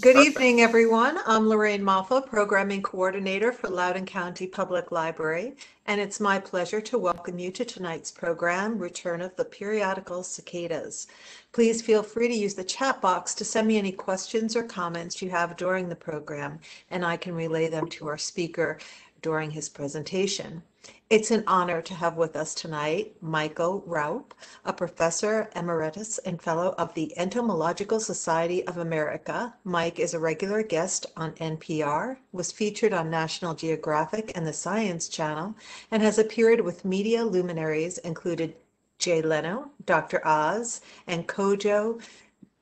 Good evening, everyone. I'm Lorraine Moffa, Programming Coordinator for Loudoun County Public Library, and it's my pleasure to welcome you to tonight's program, Return of the Periodical Cicadas. Please feel free to use the chat box to send me any questions or comments you have during the program, and I can relay them to our speaker during his presentation. It's an honor to have with us tonight Michael Raupp, a professor emeritus and fellow of the Entomological Society of America. Mike is a regular guest on NPR, was featured on National Geographic and the Science Channel, and has appeared with media luminaries included Jay Leno, Dr. Oz, and Kojo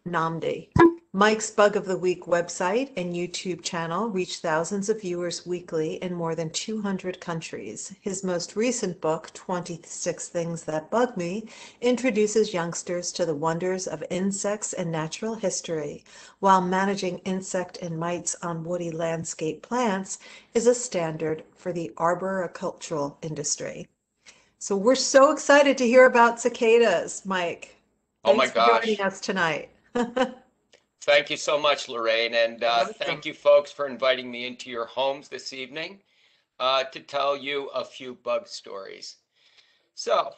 Nnamdi. Mike's Bug of the Week website and YouTube channel reach thousands of viewers weekly in more than 200 countries. His most recent book, 26 Things That Bug Me, introduces youngsters to the wonders of insects and natural history, while managing insect and mites on woody landscape plants is a standard for the arboricultural industry. So we're so excited to hear about cicadas, Mike. Oh my Thanks for joining us tonight. Thank you so much, Lorraine, and uh, Welcome. thank you folks for inviting me into your homes this evening uh, to tell you a few bug stories. So,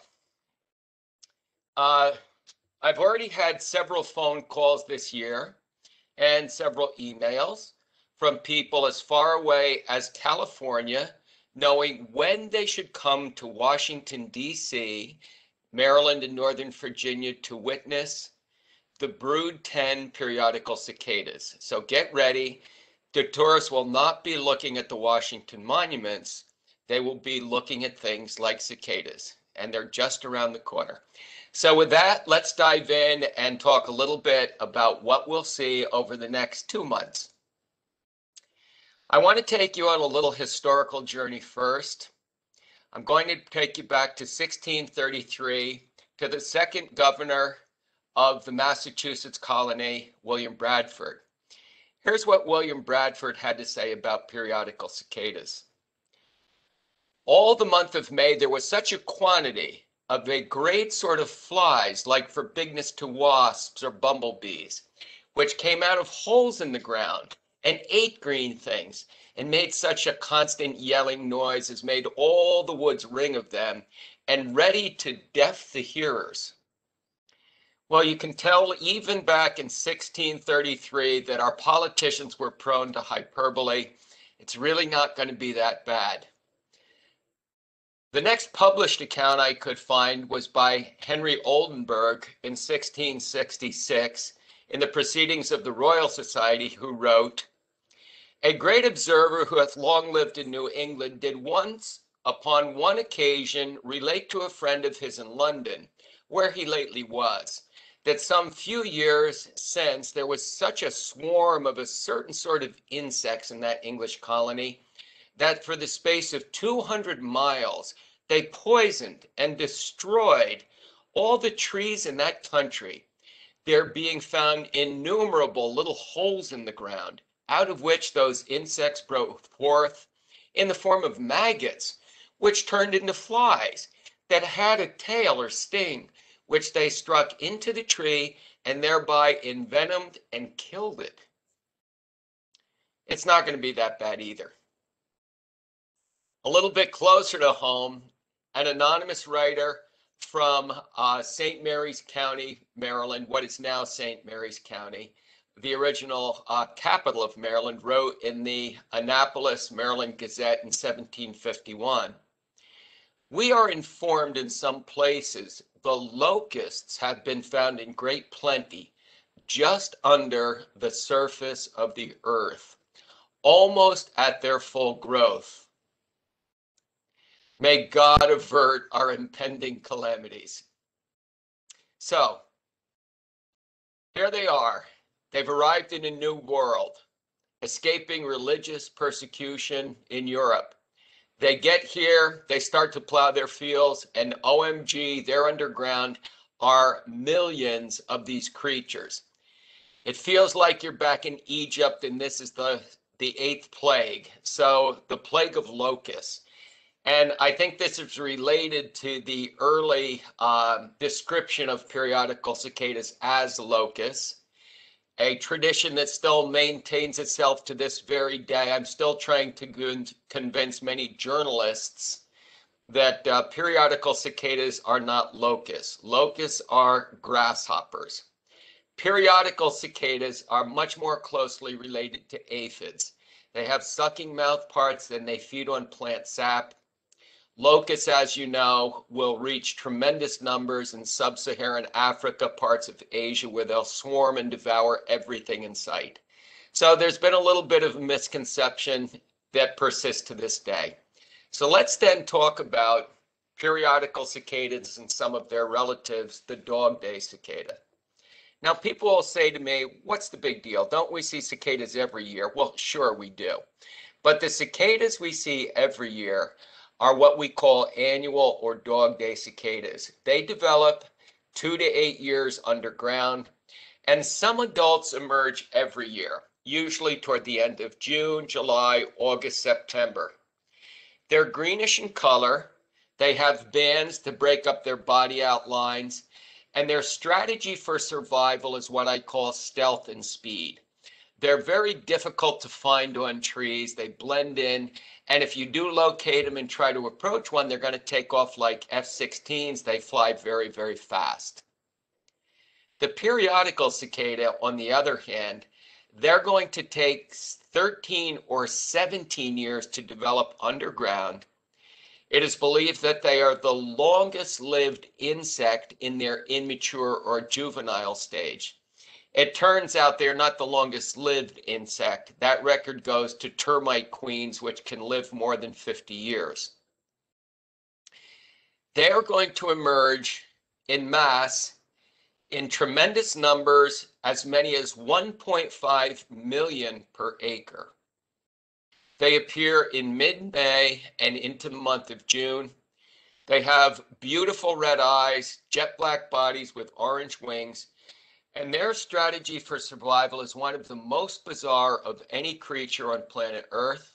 uh, I've already had several phone calls this year and several emails from people as far away as California, knowing when they should come to Washington, D.C., Maryland, and Northern Virginia to witness the Brood 10 periodical cicadas. So get ready. The tourists will not be looking at the Washington monuments. They will be looking at things like cicadas, and they're just around the corner. So with that, let's dive in and talk a little bit about what we'll see over the next two months. I want to take you on a little historical journey first. I'm going to take you back to 1633 to the second governor of the Massachusetts colony, William Bradford. Here's what William Bradford had to say about periodical cicadas. All the month of May, there was such a quantity of a great sort of flies, like for bigness to wasps or bumblebees, which came out of holes in the ground and ate green things and made such a constant yelling noise as made all the woods ring of them and ready to deaf the hearers. Well, you can tell even back in 1633 that our politicians were prone to hyperbole. It's really not going to be that bad. The next published account I could find was by Henry Oldenburg in 1666 in the Proceedings of the Royal Society, who wrote, A great observer who hath long lived in New England did once upon one occasion relate to a friend of his in London, where he lately was, that some few years since there was such a swarm of a certain sort of insects in that English colony that for the space of 200 miles they poisoned and destroyed all the trees in that country. There being found innumerable little holes in the ground, out of which those insects broke forth in the form of maggots, which turned into flies that had a tail or sting, which they struck into the tree and thereby envenomed and killed it. It's not going to be that bad either. A little bit closer to home, an anonymous writer from uh, St. Mary's County, Maryland, what is now St. Mary's County, the original uh, capital of Maryland, wrote in the Annapolis, Maryland Gazette in 1751. We are informed in some places the locusts have been found in great plenty just under the surface of the earth, almost at their full growth. May God avert our impending calamities. So, here they are. They've arrived in a new world, escaping religious persecution in Europe. They get here, they start to plow their fields, and OMG, they're underground are millions of these creatures. It feels like you're back in Egypt and this is the, the eighth plague. So the plague of locusts. And I think this is related to the early um, description of periodical cicadas as locusts. A tradition that still maintains itself to this very day. I'm still trying to convince many journalists that uh, periodical cicadas are not locusts. Locusts are grasshoppers. Periodical cicadas are much more closely related to aphids. They have sucking mouth parts and they feed on plant sap. Locusts, as you know, will reach tremendous numbers in sub-Saharan Africa, parts of Asia, where they'll swarm and devour everything in sight. So there's been a little bit of a misconception that persists to this day. So let's then talk about periodical cicadas and some of their relatives, the dog day cicada. Now, people will say to me, what's the big deal? Don't we see cicadas every year? Well, sure we do. But the cicadas we see every year are what we call annual or dog day cicadas. They develop two to eight years underground, and some adults emerge every year, usually toward the end of June, July, August, September. They're greenish in color. They have bands to break up their body outlines, and their strategy for survival is what I call stealth and speed. They're very difficult to find on trees. They blend in. And if you do locate them and try to approach one, they're going to take off like F-16s. They fly very, very fast. The periodical cicada, on the other hand, they're going to take 13 or 17 years to develop underground. It is believed that they are the longest lived insect in their immature or juvenile stage. It turns out they're not the longest lived insect. That record goes to termite queens, which can live more than 50 years. They're going to emerge in mass in tremendous numbers, as many as 1.5 million per acre. They appear in mid-May and into the month of June. They have beautiful red eyes, jet black bodies with orange wings, and their strategy for survival is one of the most bizarre of any creature on planet Earth.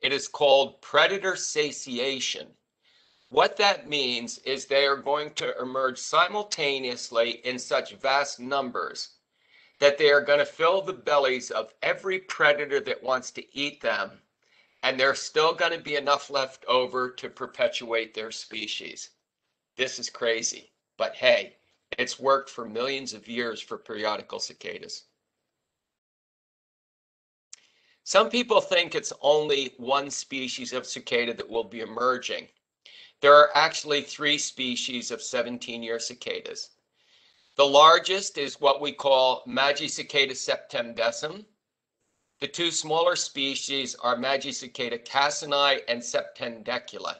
It is called predator satiation. What that means is they are going to emerge simultaneously in such vast numbers that they are going to fill the bellies of every predator that wants to eat them. And there's still going to be enough left over to perpetuate their species. This is crazy. But hey, it's worked for millions of years for periodical cicadas. Some people think it's only one species of cicada that will be emerging. There are actually three species of 17-year cicadas. The largest is what we call Magicicada septendecim. The two smaller species are Magicicada cassini and septendecula.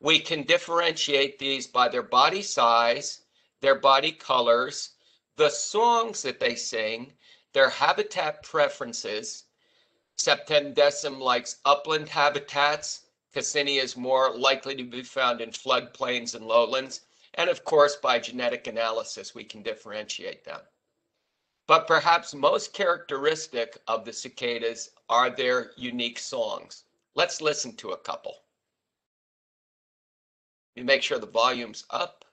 We can differentiate these by their body size, their body colors, the songs that they sing, their habitat preferences. Septendecim likes upland habitats. Cassini is more likely to be found in floodplains and lowlands. And of course, by genetic analysis, we can differentiate them. But perhaps most characteristic of the cicadas are their unique songs. Let's listen to a couple. You make sure the volume's up.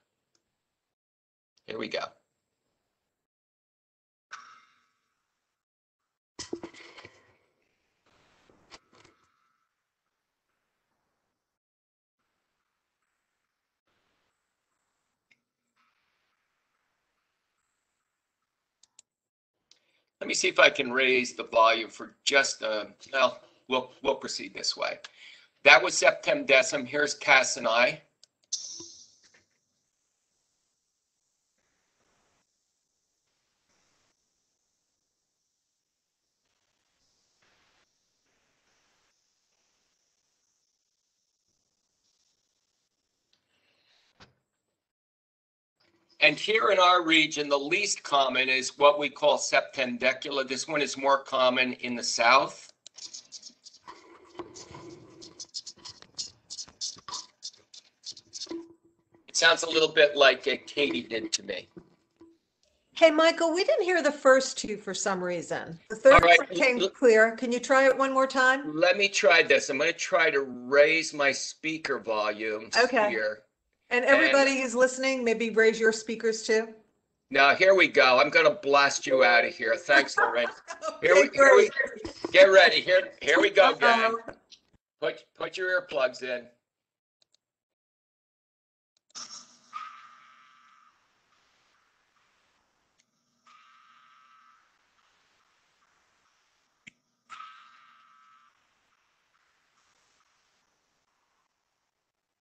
Here we go. Let me see if I can raise the volume for just, a, well, we'll, we'll proceed this way. That was septendecim. Here's cassini. And here in our region, the least common is what we call septendecula. This one is more common in the south. It sounds a little bit like a katydid to me. Hey, Michael, we didn't hear the first two for some reason. The third right. one came clear. Can you try it one more time? Let me try this. I'm going to try to raise my speaker volumes Okay. here. And everybody who's listening, maybe raise your speakers too. Now, here we go. I'm gonna blast you out of here. Thanks, Lorraine. Here we, here we, get ready. Here, here we go, gang. Put, put your earplugs in.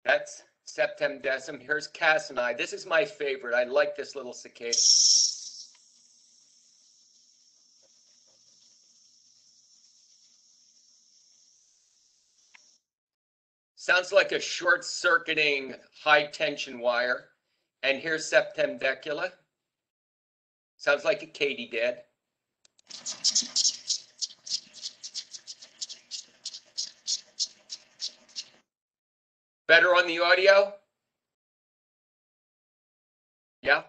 That's Septendecim. Here's Cassini. This is my favorite. I like this little cicada. Sounds like a short circuiting high tension wire. And here's Septendecula. Sounds like a katydid. Better on the audio? Yeah?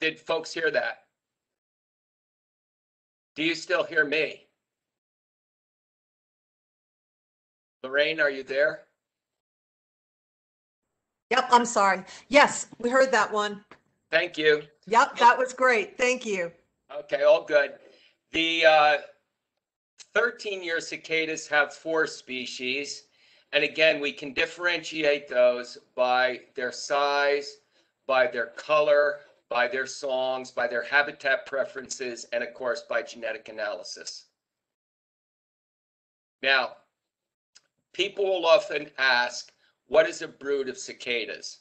Did folks hear that? Do you still hear me? Lorraine, are you there? Yep, I'm sorry. Yes, we heard that one. Thank you. Yep, that was great. Thank you. Okay, all good. The uh, 13-year cicadas have four species. And again, we can differentiate those by their size, by their color, by their songs, by their habitat preferences, and of course, by genetic analysis. Now, people will often ask, what is a brood of cicadas?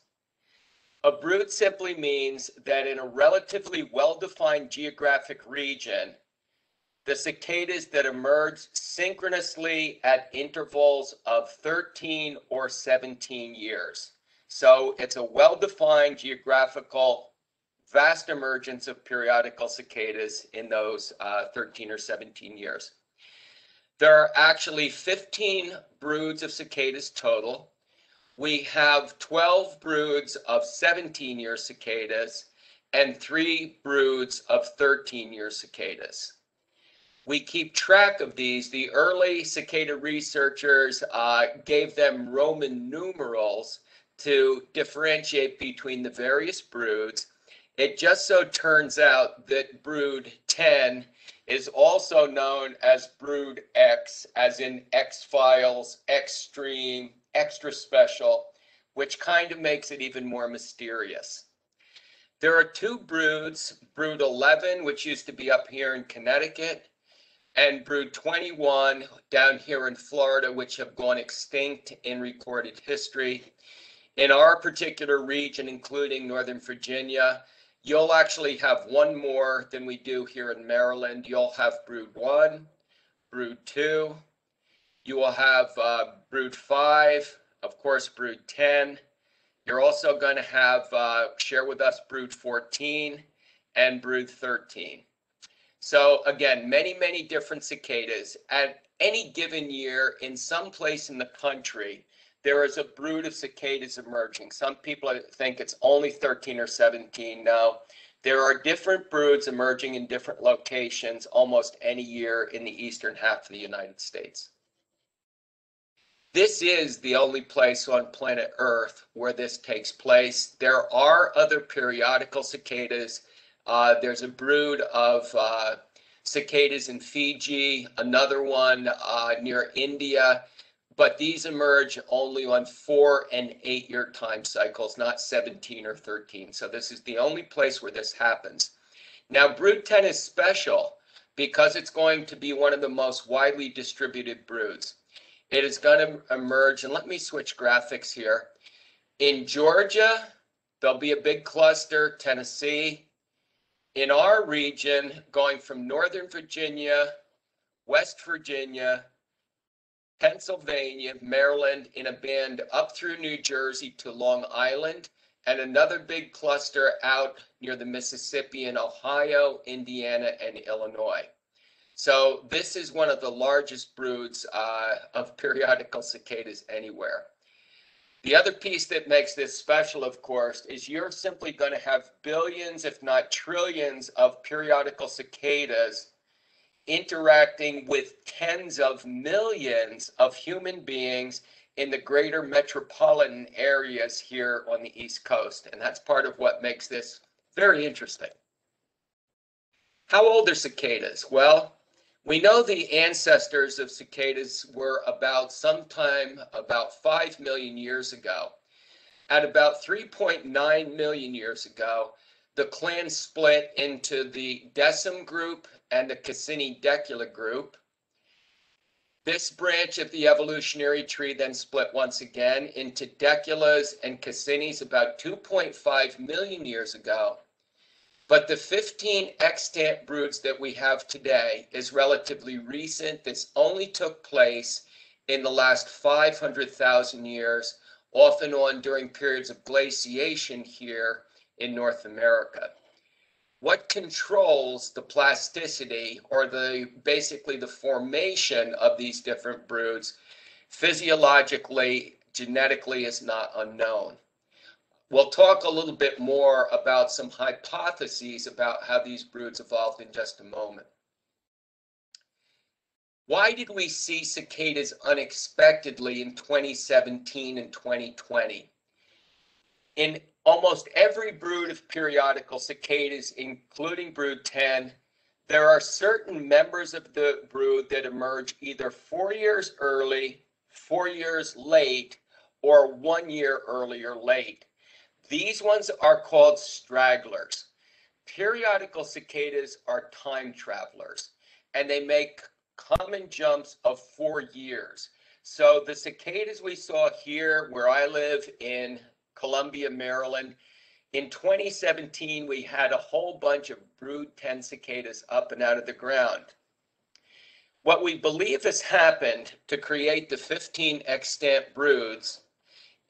A brood simply means that in a relatively well-defined geographic region, the cicadas that emerge synchronously at intervals of 13 or 17 years. So it's a well-defined geographical vast emergence of periodical cicadas in those uh, 13 or 17 years. There are actually 15 broods of cicadas total. We have 12 broods of 17 year cicadas and three broods of 13 year cicadas. We keep track of these. The early cicada researchers uh, gave them Roman numerals to differentiate between the various broods. It just so turns out that brood 10 is also known as brood X, as in X Files, Extreme, Extra Special, which kind of makes it even more mysterious. There are two broods, brood 11, which used to be up here in Connecticut, and brood 21 down here in Florida, which have gone extinct in recorded history. In our particular region, including Northern Virginia, you'll actually have one more than we do here in Maryland. You'll have brood one, brood two. You will have uh, brood five, of course, brood 10. You're also going to have, uh, share with us brood 14 and brood 13. So again, many, many different cicadas. At any given year, in some place in the country, there is a brood of cicadas emerging. Some people think it's only 13 or 17. No, there are different broods emerging in different locations almost any year in the eastern half of the United States. This is the only place on planet Earth where this takes place. There are other periodical cicadas. Uh, there's a brood of uh, cicadas in Fiji, another one uh, near India, but these emerge only on four and eight year time cycles, not 17 or 13. So this is the only place where this happens. Now, brood 10 is special because it's going to be one of the most widely distributed broods. It is going to emerge, and let me switch graphics here. In Georgia, there'll be a big cluster, Tennessee. In our region, going from Northern Virginia, West Virginia, Pennsylvania, Maryland, in a band up through New Jersey to Long Island, and another big cluster out near the Mississippi in Ohio, Indiana, and Illinois. So this is one of the largest broods uh, of periodical cicadas anywhere. The other piece that makes this special, of course, is you're simply going to have billions, if not trillions, of periodical cicadas interacting with tens of millions of human beings in the greater metropolitan areas here on the East Coast. And that's part of what makes this Very interesting. How old are cicadas? Well, we know the ancestors of cicadas were about sometime about 5 million years ago. At about 3.9 million years ago, the clan split into the Decim group and the Cassini-Decula group. This branch of the evolutionary tree then split once again into Deculas and Cassinis about 2.5 million years ago. But the 15 extant broods that we have today is relatively recent. This only took place in the last 500,000 years, off and on during periods of glaciation here in North America. What controls the plasticity or the basically the formation of these different broods physiologically, genetically is not unknown. We'll talk a little bit more about some hypotheses about how these broods evolved in just a moment. Why did we see cicadas unexpectedly in 2017 and 2020? In almost every brood of periodical cicadas, including brood 10, there are certain members of the brood that emerge either four years early, four years late, or one year early or late. These ones are called stragglers. Periodical cicadas are time travelers and they make common jumps of four years. So the cicadas we saw here where I live in Columbia, Maryland, in 2017, we had a whole bunch of brood 10 cicadas up and out of the ground. What we believe has happened to create the 15 extant broods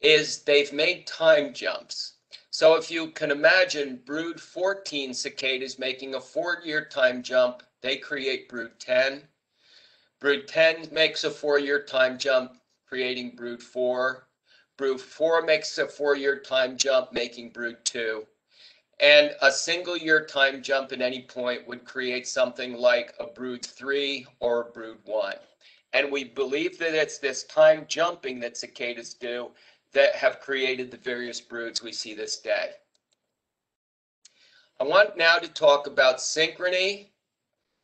is they've made time jumps. So if you can imagine brood 14 cicadas making a four-year time jump, they create brood 10. Brood 10 makes a four-year time jump, creating brood 4. Brood 4 makes a four-year time jump, making brood 2. And a single year time jump at any point would create something like a brood 3 or a brood 1. And we believe that it's this time jumping that cicadas do that have created the various broods we see this day. I want now to talk about synchrony,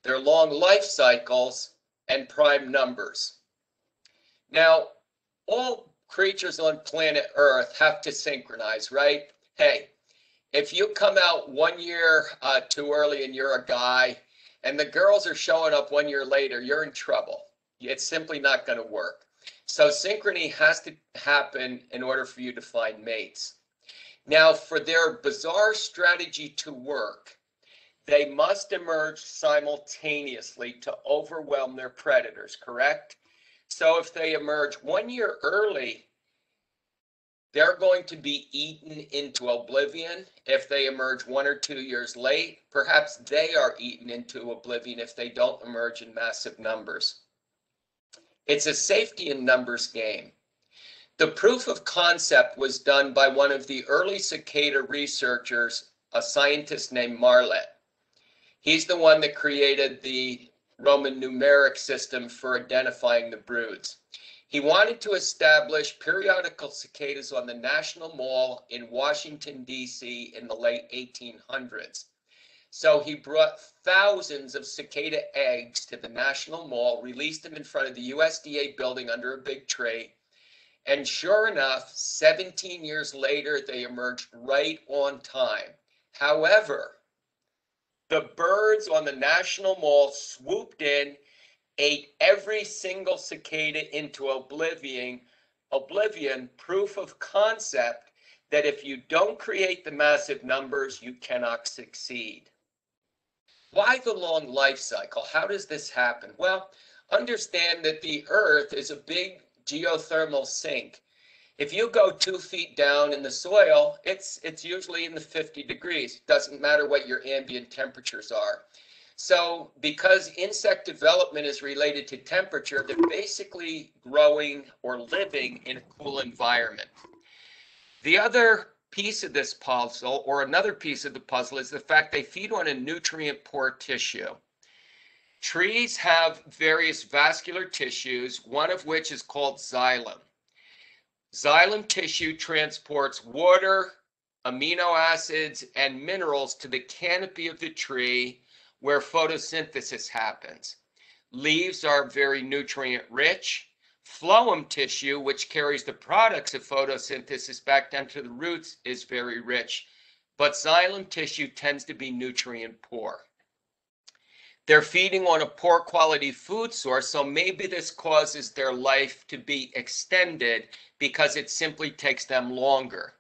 their long life cycles, and prime numbers. Now, all creatures on planet Earth have to synchronize, right? Hey, if you come out one year uh, too early and you're a guy, and the girls are showing up one year later, you're in trouble. It's simply not going to work. So synchrony has to happen in order for you to find mates. Now, for their bizarre strategy to work, they must emerge simultaneously to overwhelm their predators, correct? So if they emerge one year early, they're going to be eaten into oblivion. If they emerge one or two years late, perhaps they are eaten into oblivion if they don't emerge in massive numbers. It's a safety in numbers game. The proof of concept was done by one of the early cicada researchers, a scientist named Marlatt. He's the one that created the Roman numeric system for identifying the broods. He wanted to establish periodical cicadas on the National Mall in Washington, D.C. in the late 1800s. So he brought thousands of cicada eggs to the National Mall, released them in front of the USDA building under a big tree. And sure enough, 17 years later, they emerged right on time. However, the birds on the National Mall swooped in, ate every single cicada into oblivion, oblivion, proof of concept that if you don't create the massive numbers, you cannot succeed. Why the long life cycle? How does this happen? Well, understand that the Earth is a big geothermal sink. If you go two feet down in the soil, it's it's usually in the 50 degrees. Doesn't matter what your ambient temperatures are. So because insect development is related to temperature, they're basically growing or living in a cool environment. The other piece of this puzzle, or another piece of the puzzle, is the fact they feed on a nutrient poor tissue. Trees have various vascular tissues, one of which is called xylem. Xylem tissue transports water, amino acids and minerals to the canopy of the tree where photosynthesis happens. Leaves are very nutrient rich. Phloem tissue, which carries the products of photosynthesis back down to the roots, is very rich, but xylem tissue tends to be nutrient poor. They're feeding on a poor quality food source, so maybe this causes their life to be extended because it simply takes them longer.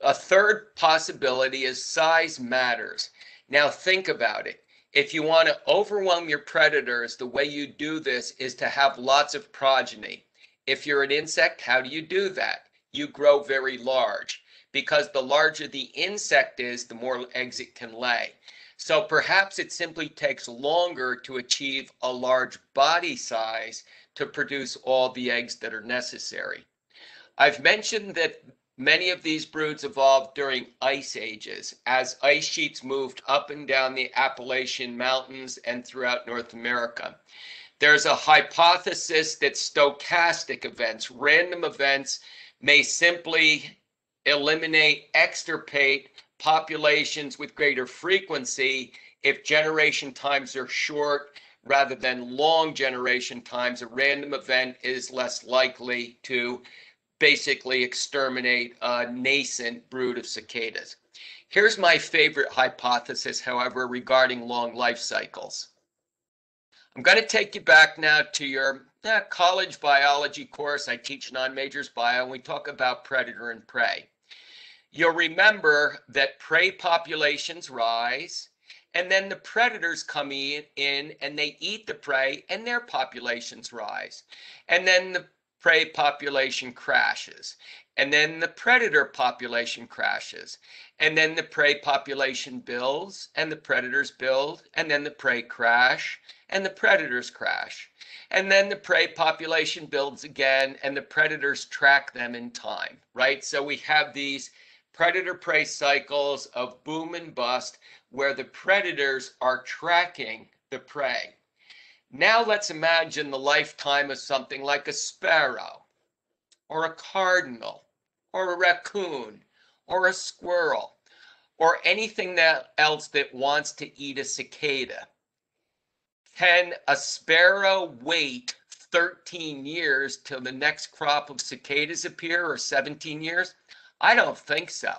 A third possibility is size matters. Now think about it. If you want to overwhelm your predators, the way you do this is to have lots of progeny. If you're an insect, how do you do that? You grow very large because the larger the insect is, the more eggs it can lay. So perhaps it simply takes longer to achieve a large body size to produce all the eggs that are necessary. I've mentioned that many of these broods evolved during ice ages as ice sheets moved up and down the Appalachian Mountains and throughout North America. There's a hypothesis that stochastic events, random events, may simply eliminate, extirpate populations with greater frequency if generation times are short rather than long generation times. A random event is less likely to basically exterminate a nascent brood of cicadas. Here's my favorite hypothesis, however, regarding long life cycles. I'm going to take you back now to your uh, college biology course. I teach non-majors bio, and we talk about predator and prey you'll remember that prey populations rise and then the predators come in, in and they eat the prey and their populations rise. And then the prey population crashes. And then the predator population crashes. And then the prey population builds and the predators build. And then the prey crash and the predators crash. And then the prey population builds again and the predators track them in time, right? So we have these predator prey cycles of boom and bust where the predators are tracking the prey. Now let's imagine the lifetime of something like a sparrow or a cardinal or a raccoon or a squirrel or anything that else that wants to eat a cicada. Can a sparrow wait 13 years till the next crop of cicadas appear or 17 years? I don't think so.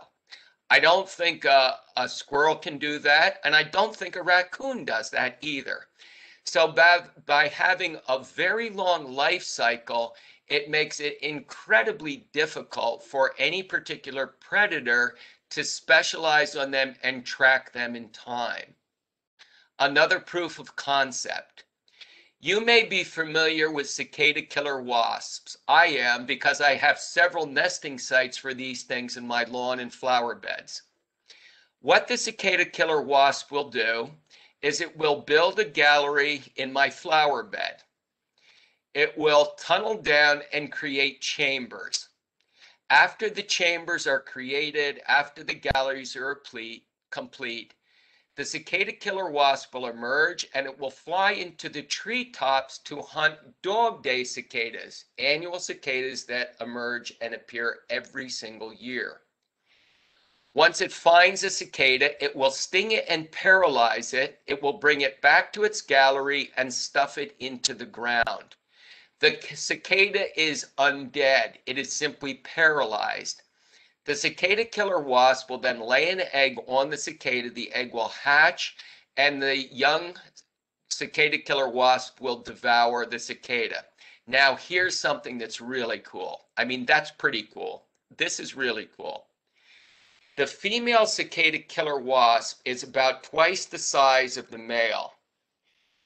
I don't think uh, a squirrel can do that, and I don't think a raccoon does that either. So by, by having a very long life cycle, it makes it incredibly difficult for any particular predator to specialize on them and track them in time. Another proof of concept. You may be familiar with cicada killer wasps. I am because I have several nesting sites for these things in my lawn and flower beds. What the cicada killer wasp will do is it will build a gallery in my flower bed. It will tunnel down and create chambers. After the chambers are created, after the galleries are complete, the cicada killer wasp will emerge and it will fly into the treetops to hunt dog day cicadas, annual cicadas that emerge and appear every single year. Once it finds a cicada, it will sting it and paralyze it. It will bring it back to its gallery and stuff it into the ground. The cicada is undead. It is simply paralyzed. The cicada killer wasp will then lay an egg on the cicada. The egg will hatch, and the young cicada killer wasp will devour the cicada. Now, here's something that's really cool. I mean, that's pretty cool. This is really cool. The female cicada killer wasp is about twice the size of the male.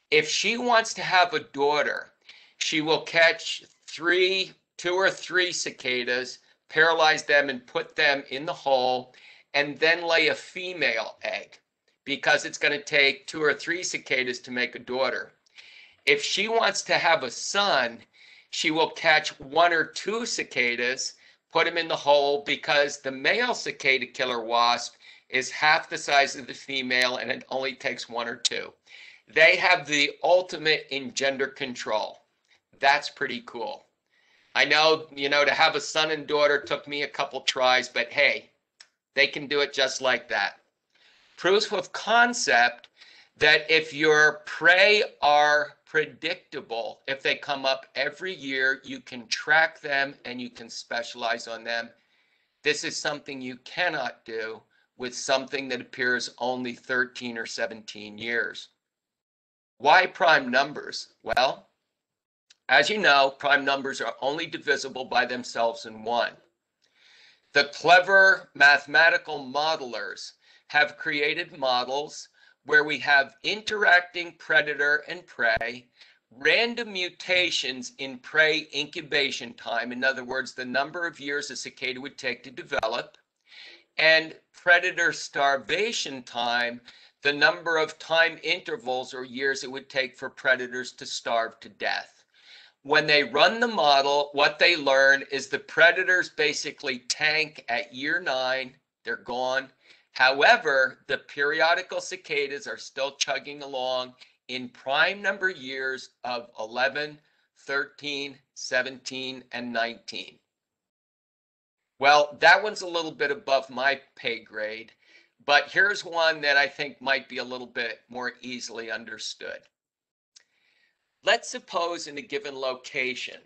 If she wants to have a daughter, she will catch three, two or three cicadas paralyze them and put them in the hole and then lay a female egg because it's going to take two or three cicadas to make a daughter. If she wants to have a son, she will catch one or two cicadas, put them in the hole because the male cicada killer wasp is half the size of the female and it only takes one or two. They have the ultimate in gender control. That's pretty cool. I know, you know, to have a son and daughter took me a couple tries, but hey, They can do it just like that. Proof of concept that if your prey are predictable, if they come up every year, you can track them and you can specialize on them. This is something you cannot do with something that appears only 13 or 17 years. Why prime numbers? Well, as you know, prime numbers are only divisible by themselves in one. The clever mathematical modelers have created models where we have interacting predator and prey, random mutations in prey incubation time, in other words, the number of years a cicada would take to develop, and predator starvation time, the number of time intervals or years it would take for predators to starve to death. When they run the model, what they learn is the predators basically tank at year nine, they're gone. However, the periodical cicadas are still chugging along in prime number years of 11, 13, 17, and 19. Well, that one's a little bit above my pay grade. But here's one that I think might be a little bit more easily understood. Let's suppose in a given location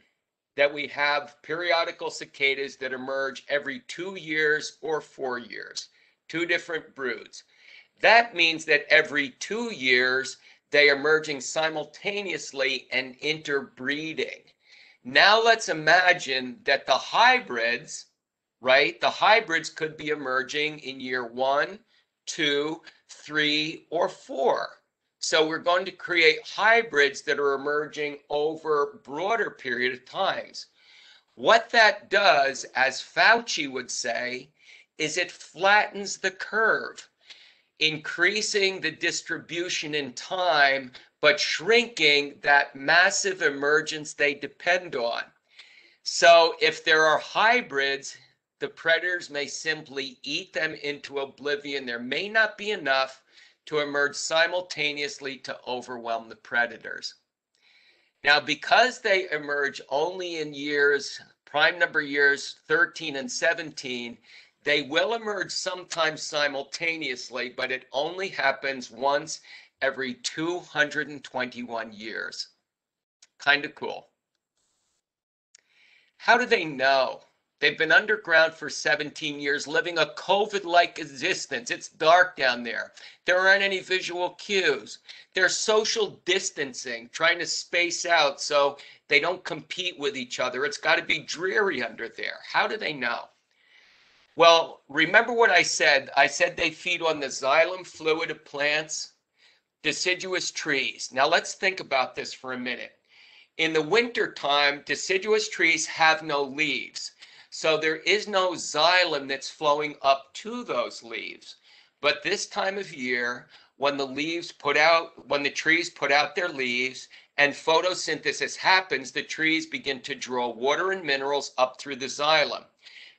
that we have periodical cicadas that emerge every two years or four years, two different broods. That means that every two years, they are merging simultaneously and interbreeding. Now let's imagine that the hybrids, right? The hybrids could be emerging in year one, two, three, or four. So we're going to create hybrids that are emerging over broader period of times. What that does, as Fauci would say, is it flattens the curve, increasing the distribution in time, but shrinking that massive emergence they depend on. So if there are hybrids the predators may simply eat them into oblivion. There may not be enough to emerge simultaneously to overwhelm the predators. Now, because they emerge only in years, prime number years 13 and 17, they will emerge sometimes simultaneously, but it only happens once every 221 years. Kind of cool. How do they know? They've been underground for 17 years, living a COVID like existence. It's dark down there. There aren't any visual cues. They're social distancing, trying to space out so they don't compete with each other. It's got to be dreary under there. How do they know? Well, remember what I said. I said they feed on the xylem fluid of plants, deciduous trees. Now let's think about this for a minute. In the winter time, deciduous trees have no leaves. So there is no xylem that's flowing up to those leaves. But this time of year, when the leaves put out, when the trees put out their leaves and photosynthesis happens, the trees begin to draw water and minerals up through the xylem.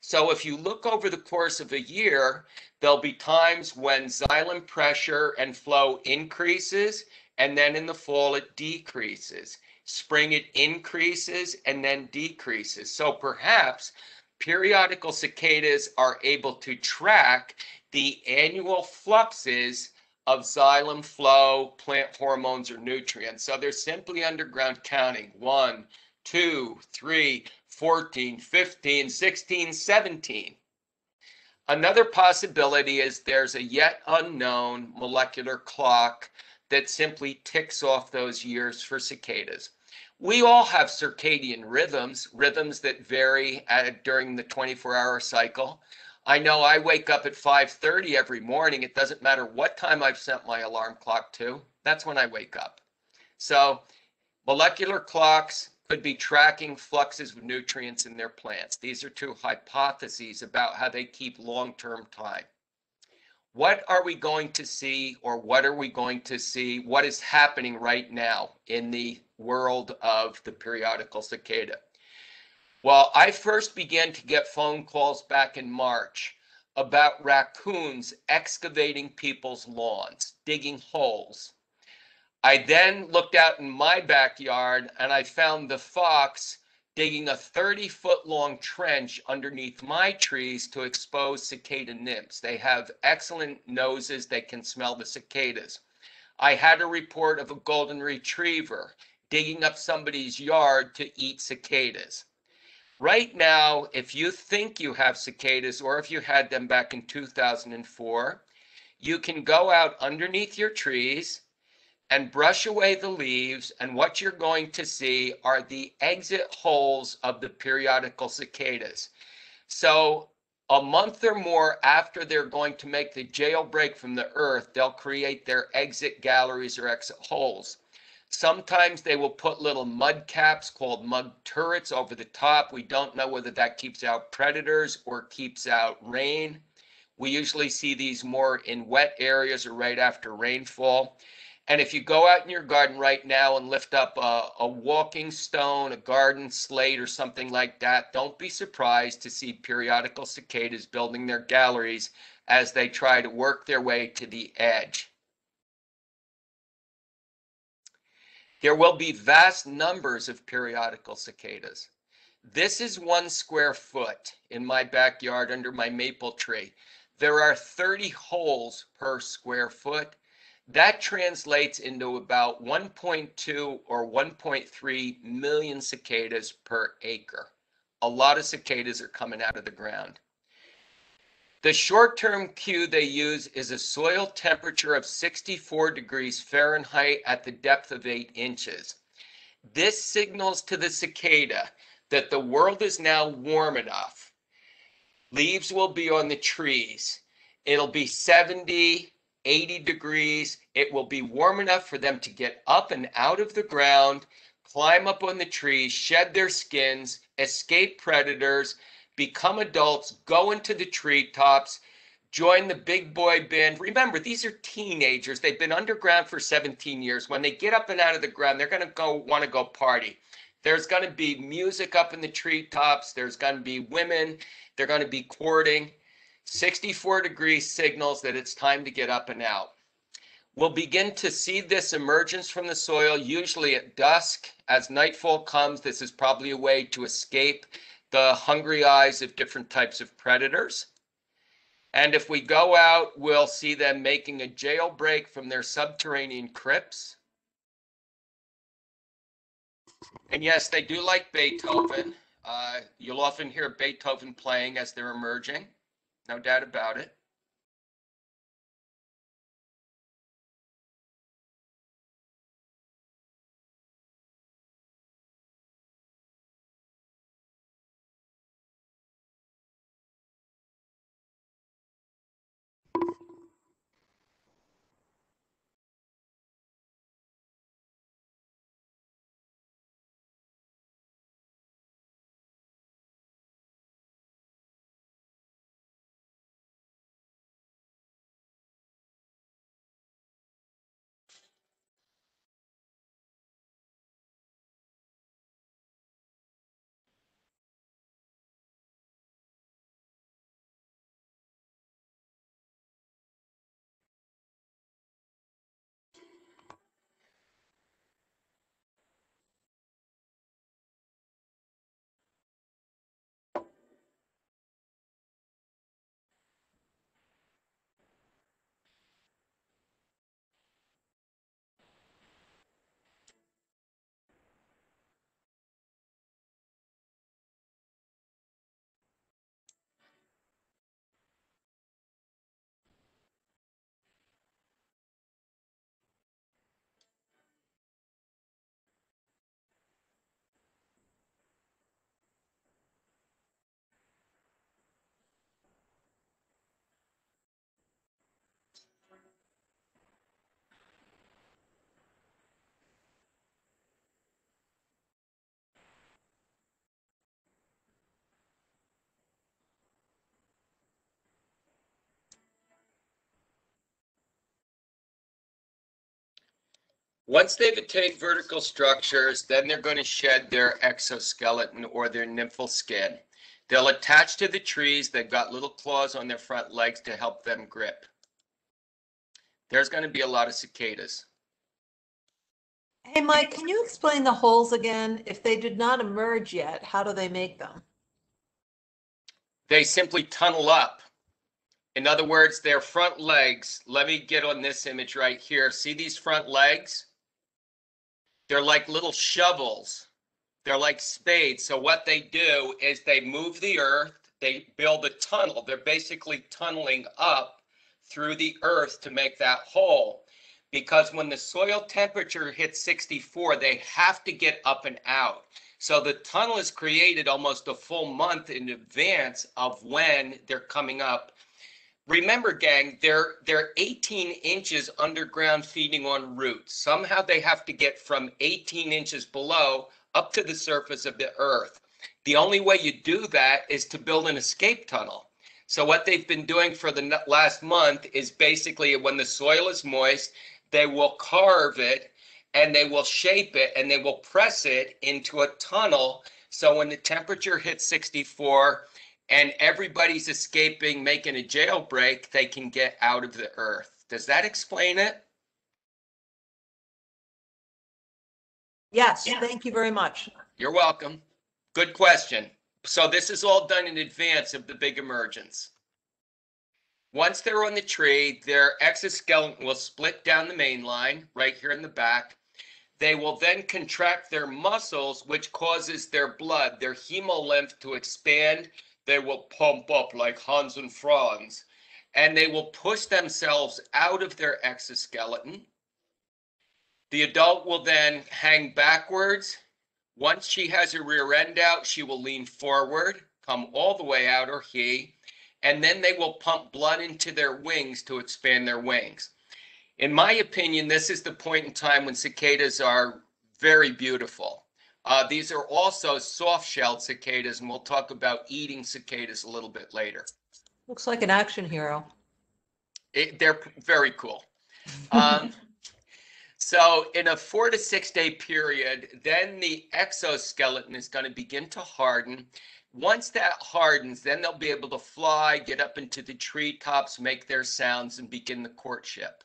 So if you look over the course of a year, there'll be times when xylem pressure and flow increases, and then in the fall it decreases. Spring it increases and then decreases. So perhaps periodical cicadas are able to track the annual fluxes of xylem flow, plant hormones, or nutrients. So they're simply underground counting. One, two, three, 14, 15, 16, 17. Another possibility is there's a yet unknown molecular clock that simply ticks off those years for cicadas. We all have circadian rhythms, rhythms that vary at, during the 24-hour cycle. I know I wake up at 5:30 every morning. It doesn't matter what time I've set my alarm clock to. That's when I wake up. So, molecular clocks could be tracking fluxes of nutrients in their plants. These are two hypotheses about how they keep long-term time what are we going to see or what are we going to see? What is happening right now in the world of the periodical cicada? Well, I first began to get phone calls back in March about raccoons excavating people's lawns, digging holes. I then looked out in my backyard and I found the fox digging a 30 foot long trench underneath my trees to expose cicada nymphs. They have excellent noses, they can smell the cicadas. I had a report of a golden retriever digging up somebody's yard to eat cicadas. Right now, if you think you have cicadas or if you had them back in 2004, you can go out underneath your trees and brush away the leaves. And what you're going to see are the exit holes of the periodical cicadas. So a month or more after they're going to make the jailbreak from the earth, they'll create their exit galleries or exit holes. Sometimes they will put little mud caps called mud turrets over the top. We don't know whether that keeps out predators or keeps out rain. We usually see these more in wet areas or right after rainfall. And if you go out in your garden right now and lift up a, a, walking stone, a garden slate, or something like that, don't be surprised to see periodical cicadas building their galleries as they try to work their way to the edge. There will be vast numbers of periodical cicadas. This is one square foot in my backyard under my maple tree. There are 30 holes per square foot. That translates into about 1.2 or 1.3 million cicadas per acre. A lot of cicadas are coming out of the ground. The short-term cue they use is a soil temperature of 64 degrees Fahrenheit at the depth of 8 inches. This signals to the cicada that the world is now warm enough. Leaves will be on the trees. It'll be 70, 80 degrees. It will be warm enough for them to get up and out of the ground, climb up on the trees, shed their skins, escape predators, become adults, go into the treetops, join the big boy band. Remember, these are teenagers. They've been underground for 17 years. When they get up and out of the ground, they're going to go want to go party. There's going to be music up in the treetops. There's going to be women. They're going to be courting. 64 degrees signals that it's time to get up and out. We'll begin to see this emergence from the soil, usually at dusk. As nightfall comes, this is probably a way to escape the hungry eyes of different types of predators. And if we go out, we'll see them making a jailbreak from their subterranean crypts. And yes, they do like Beethoven. Uh, you'll often hear Beethoven playing as they're emerging, no doubt about it. Once they've attained vertical structures, then they're going to shed their exoskeleton or their nymphal skin. They'll attach to the trees. They've got little claws on their front legs to help them grip. There's going to be a lot of cicadas. Hey, Mike, can you explain the holes again? If they did not emerge yet, how do they make them? They simply tunnel up. In other words, their front legs, let me get on this image right here. See these front legs? They're like little shovels. They're like spades. So what they do is they move the earth, they build a tunnel. They're basically tunneling up through the earth to make that hole. Because when the soil temperature hits 64, they have to get up and out. So the tunnel is created almost a full month in advance of when they're coming up. Remember, gang, they're they're 18 inches underground feeding on roots. Somehow they have to get from 18 inches below up to the surface of the earth. The only way you do that is to build an escape tunnel. So what they've been doing for the last month is basically when the soil is moist, they will carve it and they will shape it and they will press it into a tunnel. So when the temperature hits 64 and everybody's escaping, making a jailbreak, they can get out of the earth. Does that explain it? Yes, thank you very much. You're welcome. Good question. So this is all done in advance of the big emergence. Once they're on the tree, their exoskeleton will split down the main line right here in the back. They will then contract their muscles, which causes their blood, their hemolymph to expand. They will pump up like Hans and Franz, and they will push themselves out of their exoskeleton. The adult will then hang backwards. Once she has her rear end out, she will lean forward, come all the way out, or he, and then they will pump blood into their wings to expand their wings. In my opinion, this is the point in time when cicadas are very beautiful. Uh, these are also soft-shelled cicadas, and we'll talk about eating cicadas a little bit later. Looks like an action hero. It, they're very cool. Um, so in a four to six day period, then the exoskeleton is going to begin to harden once that hardens, then they'll be able to fly, get up into the treetops, make their sounds, and begin the courtship.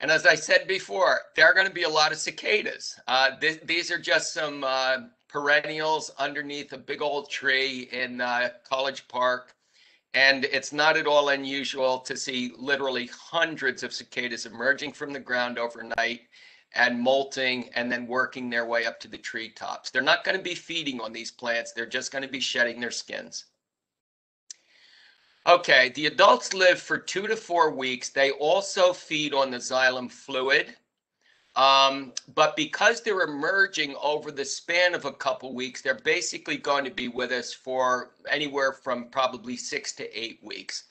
And as I said before, there are going to be a lot of cicadas. Uh, th these are just some uh, perennials underneath a big old tree in uh, College Park. And it's not at all unusual to see literally hundreds of cicadas emerging from the ground overnight and molting and then working their way up to the treetops. They're not going to be feeding on these plants. They're just going to be shedding their skins. Okay, the adults live for two to four weeks. They also feed on the xylem fluid. Um, but because they're emerging over the span of a couple weeks, they're basically going to be with us for anywhere from probably six to eight weeks.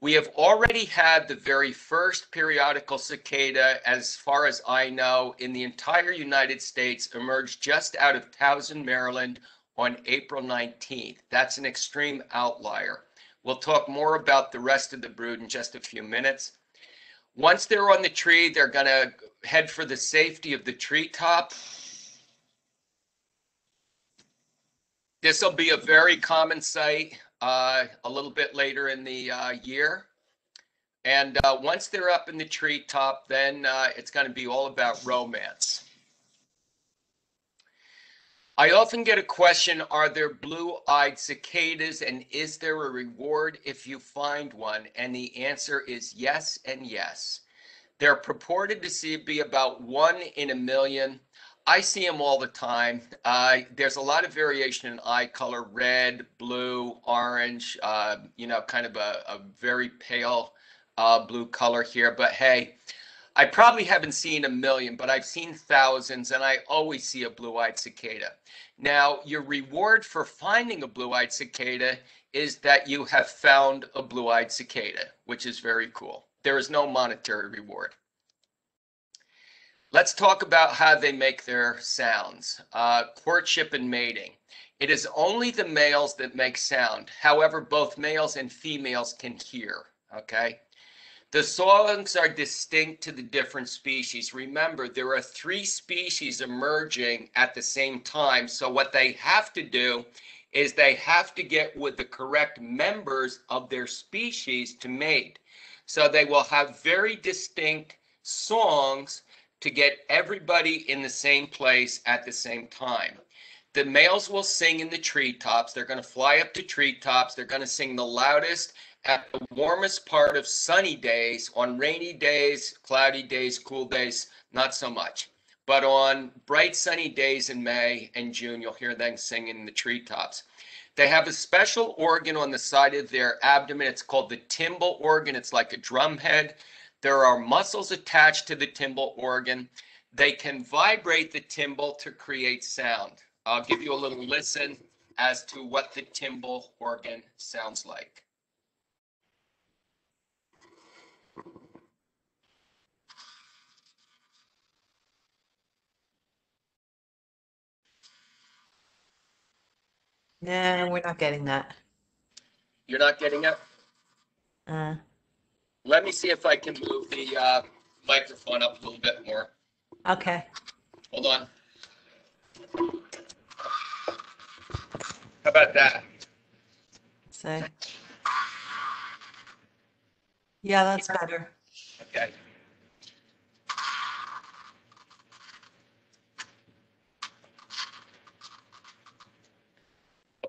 We have already had the very first periodical cicada, as far as I know, in the entire United States emerge just out of Towson, Maryland on April 19th. That's an extreme outlier. We'll talk more about the rest of the brood in just a few minutes. Once they're on the tree, they're going to head for the safety of the treetop. This will be a very common sight uh, a little bit later in the uh, year. And uh, once they're up in the treetop, then uh, it's going to be all about romance. I often get a question, are there blue-eyed cicadas and is there a reward if you find one? And the answer is yes and yes. They're purported to see be about one in a million. I see them all the time. Uh, there's a lot of variation in eye color, red, blue, orange, uh, you know, kind of a, a very pale uh, blue color here. But hey, I probably haven't seen a million, but I've seen thousands, and I always see a blue-eyed cicada. Now, your reward for finding a blue-eyed cicada is that you have found a blue-eyed cicada, which is very cool. There is no monetary reward. Let's talk about how they make their sounds. Uh, courtship and mating. It is only the males that make sound. However, both males and females can hear. Okay. The songs are distinct to the different species. Remember, there are three species emerging at the same time. So what they have to do is they have to get with the correct members of their species to mate. So they will have very distinct songs to get everybody in the same place at the same time. The males will sing in the treetops. They're going to fly up to treetops. They're going to sing the loudest at the warmest part of sunny days. On rainy days, cloudy days, cool days, not so much. But on bright sunny days in May and June, you'll hear them singing in the treetops. They have a special organ on the side of their abdomen. It's called the timbal organ. It's like a drum head. There are muscles attached to the timbal organ. They can vibrate the timbal to create sound. I'll give you a little listen as to what the timbal organ sounds like. No, we're not getting that. You're not getting it? Uh, Let me see if I can move the uh, microphone up a little bit more. okay. Hold on. How about that? So. Yeah, that's better. Okay.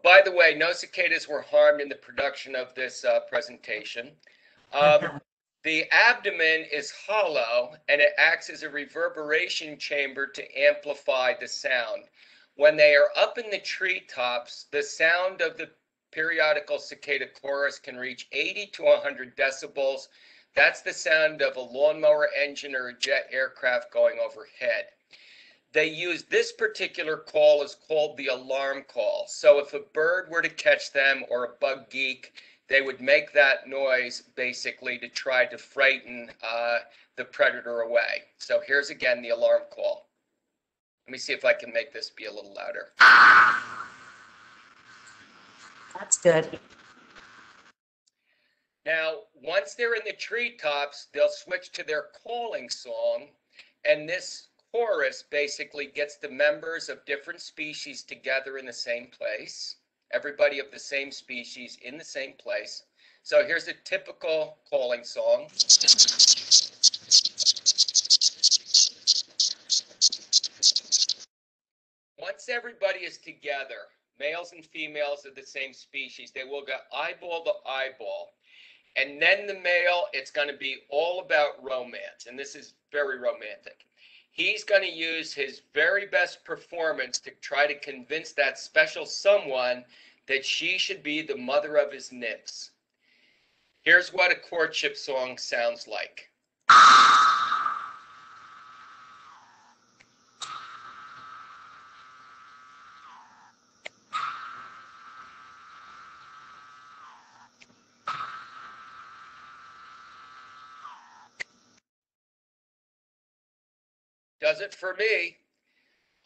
By the way, no cicadas were harmed in the production of this uh, presentation. Um, the abdomen is hollow and it acts as a reverberation chamber to amplify the sound. When they are up in the treetops, the sound of the periodical cicada chorus can reach 80 to 100 decibels. That's the sound of a lawnmower engine or a jet aircraft going overhead. They use this particular call is called the alarm call. So if a bird were to catch them or a bug geek, they would make that noise basically to try to frighten uh, the predator away. So here's again the alarm call. Let me see if I can make this be a little louder. That's good. Now, once they're in the treetops, they'll switch to their calling song, and this chorus basically gets the members of different species together in the same place. Everybody of the same species in the same place. So here's a typical calling song. Once everybody is together, males and females of the same species, they will go eyeball to eyeball. And then the male, it's going to be all about romance. And this is very romantic. He's going to use his very best performance to try to convince that special someone that she should be the mother of his nymphs. Here's what a courtship song sounds like. It for me.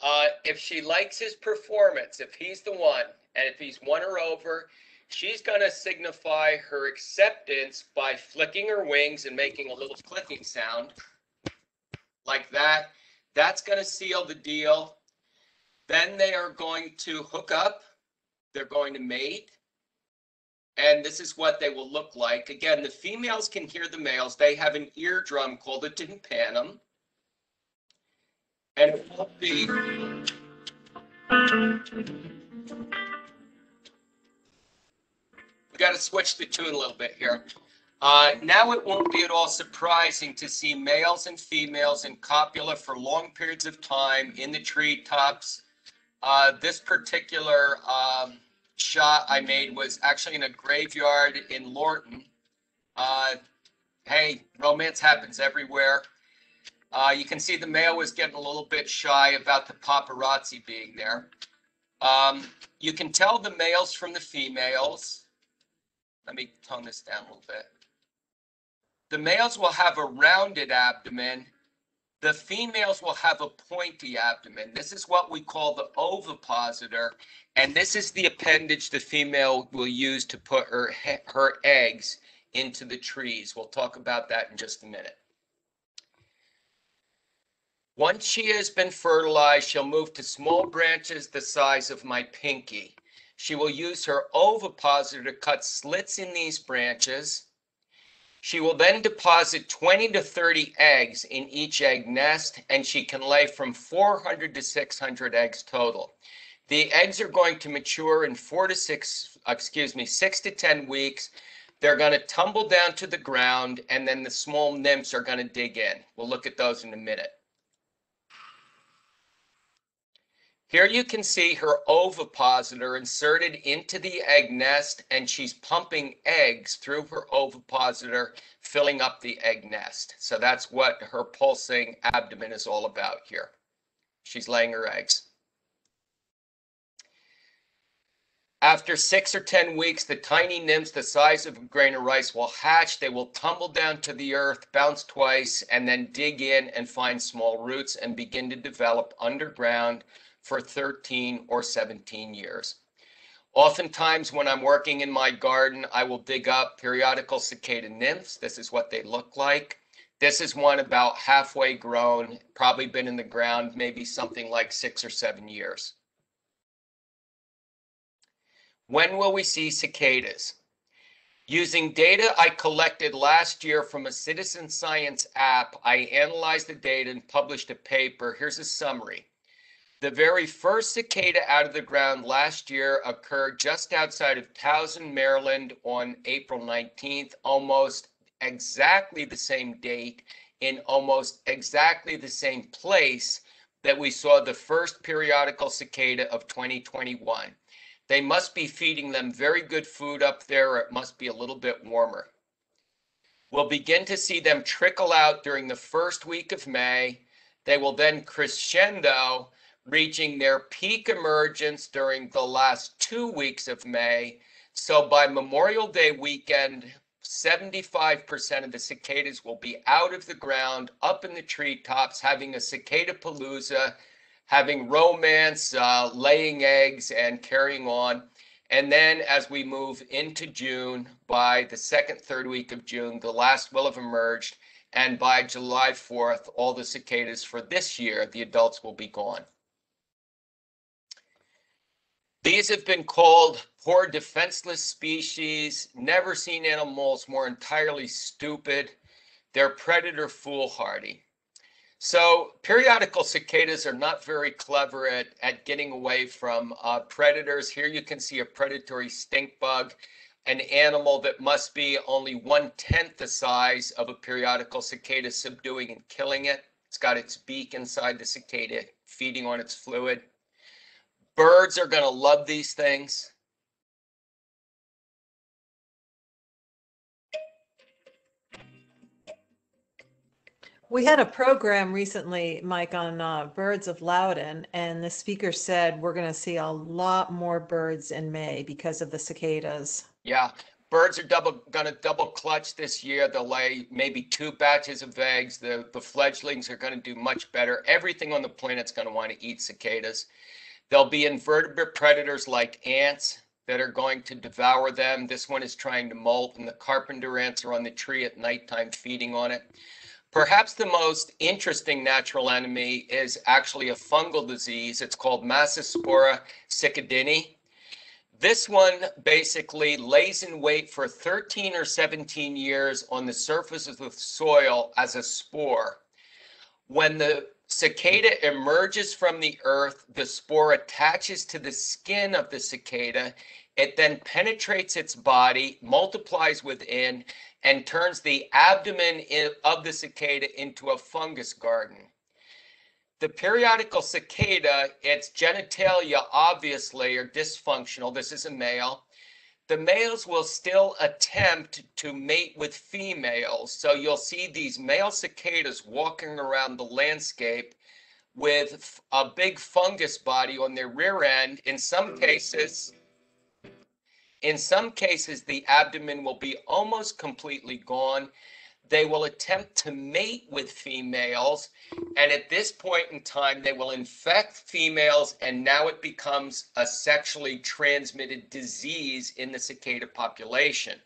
Uh, if she likes his performance, if he's the one, and if he's won her over, she's going to signify her acceptance by flicking her wings and making a little clicking sound like that. That's going to seal the deal. Then they are going to hook up. They're going to mate. And this is what they will look like. Again, the females can hear the males. They have an eardrum called a tympanum. And be we got to switch the tune a little bit here. Uh, now it won't be at all surprising to see males and females in copula for long periods of time in the treetops. Uh, this particular um, shot I made was actually in a graveyard in Lorton. Uh, hey, romance happens everywhere. Uh, you can see the male was getting a little bit shy about the paparazzi being there. Um, you can tell the males from the females. Let me tone this down a little bit. The males will have a rounded abdomen. The females will have a pointy abdomen. This is what we call the ovipositor, and this is the appendage the female will use to put her her eggs into the trees. We'll talk about that in just a minute. Once she has been fertilized, she'll move to small branches the size of my pinky. She will use her ovipositor to cut slits in these branches. She will then deposit 20 to 30 eggs in each egg nest, and she can lay from 400 to 600 eggs total. The eggs are going to mature in four to six, uh, excuse me, six to 10 weeks. They're going to tumble down to the ground, and then the small nymphs are going to dig in. We'll look at those in a minute. Here you can see her ovipositor inserted into the egg nest and she's pumping eggs through her ovipositor, filling up the egg nest. So that's what her pulsing abdomen is all about here. She's laying her eggs. After six or 10 weeks, the tiny nymphs the size of a grain of rice will hatch. They will tumble down to the earth, bounce twice, and then dig in and find small roots and begin to develop underground for 13 or 17 years. Oftentimes, when I'm working in my garden, I will dig up periodical cicada nymphs. This is what they look like. This is one about halfway grown, probably been in the ground maybe something like six or seven years. When will we see cicadas? Using data I collected last year from a citizen science app, I analyzed the data and published a paper. Here's a summary. The very first cicada out of the ground last year occurred just outside of Towson, Maryland on April 19th, almost exactly the same date in almost exactly the same place that we saw the first periodical cicada of 2021. They must be feeding them very good food up there, or it must be a little bit warmer. We'll begin to see them trickle out during the first week of May. They will then crescendo reaching their peak emergence during the last two weeks of May. So by Memorial Day weekend, 75% of the cicadas will be out of the ground, up in the treetops, having a cicada palooza, having romance, uh, laying eggs, and carrying on. And then as we move into June, by the second, third week of June, the last will have emerged. And by July 4th, all the cicadas for this year, the adults will be gone. These have been called poor defenseless species, never seen animals more entirely stupid. They're predator foolhardy. So periodical cicadas are not very clever at, at getting away from uh, predators. Here you can see a predatory stink bug, an animal that must be only one-tenth the size of a periodical cicada subduing and killing it. It's got its beak inside the cicada, feeding on its fluid. Birds are going to love these things. We had a program recently, Mike, on uh, birds of Loudoun, and the speaker said we're going to see a lot more birds in May because of the cicadas. Yeah, birds are double going to double clutch this year. They'll lay maybe two batches of eggs. The the fledglings are going to do much better. Everything on the planet's going to want to eat cicadas. There'll be invertebrate predators like ants that are going to devour them. This one is trying to molt, and the carpenter ants are on the tree at nighttime feeding on it. Perhaps the most interesting natural enemy is actually a fungal disease. It's called Massospora cicadinae. This one basically lays in wait for 13 or 17 years on the surface of the soil as a spore. When the cicada emerges from the earth, the spore attaches to the skin of the cicada. It then penetrates its body, multiplies within, and turns the abdomen of the cicada into a fungus garden. The periodical cicada, its genitalia obviously are dysfunctional. This is a male the males will still attempt to mate with females. So you'll see these male cicadas walking around the landscape with a big fungus body on their rear end. In some cases, in some cases, the abdomen will be almost completely gone they will attempt to mate with females. And at this point in time, they will infect females, and now it becomes a sexually transmitted disease in the cicada population.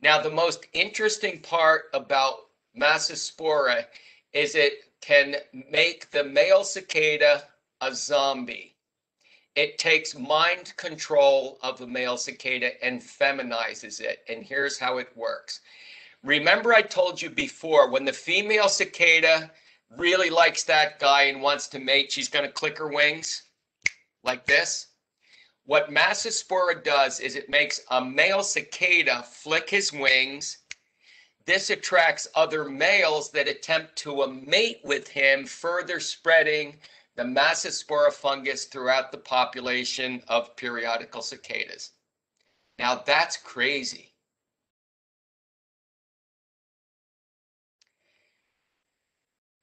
Now, the most interesting part about Massospora is it can make the male cicada a zombie. It takes mind control of the male cicada and feminizes it. And here's how it works Remember I told you before, when the female cicada really likes that guy and wants to mate, she's going to click her wings like this. What Massospora does is it makes a male cicada flick his wings. This attracts other males that attempt to mate with him, further spreading the Massospora fungus throughout the population of periodical cicadas. Now that's crazy.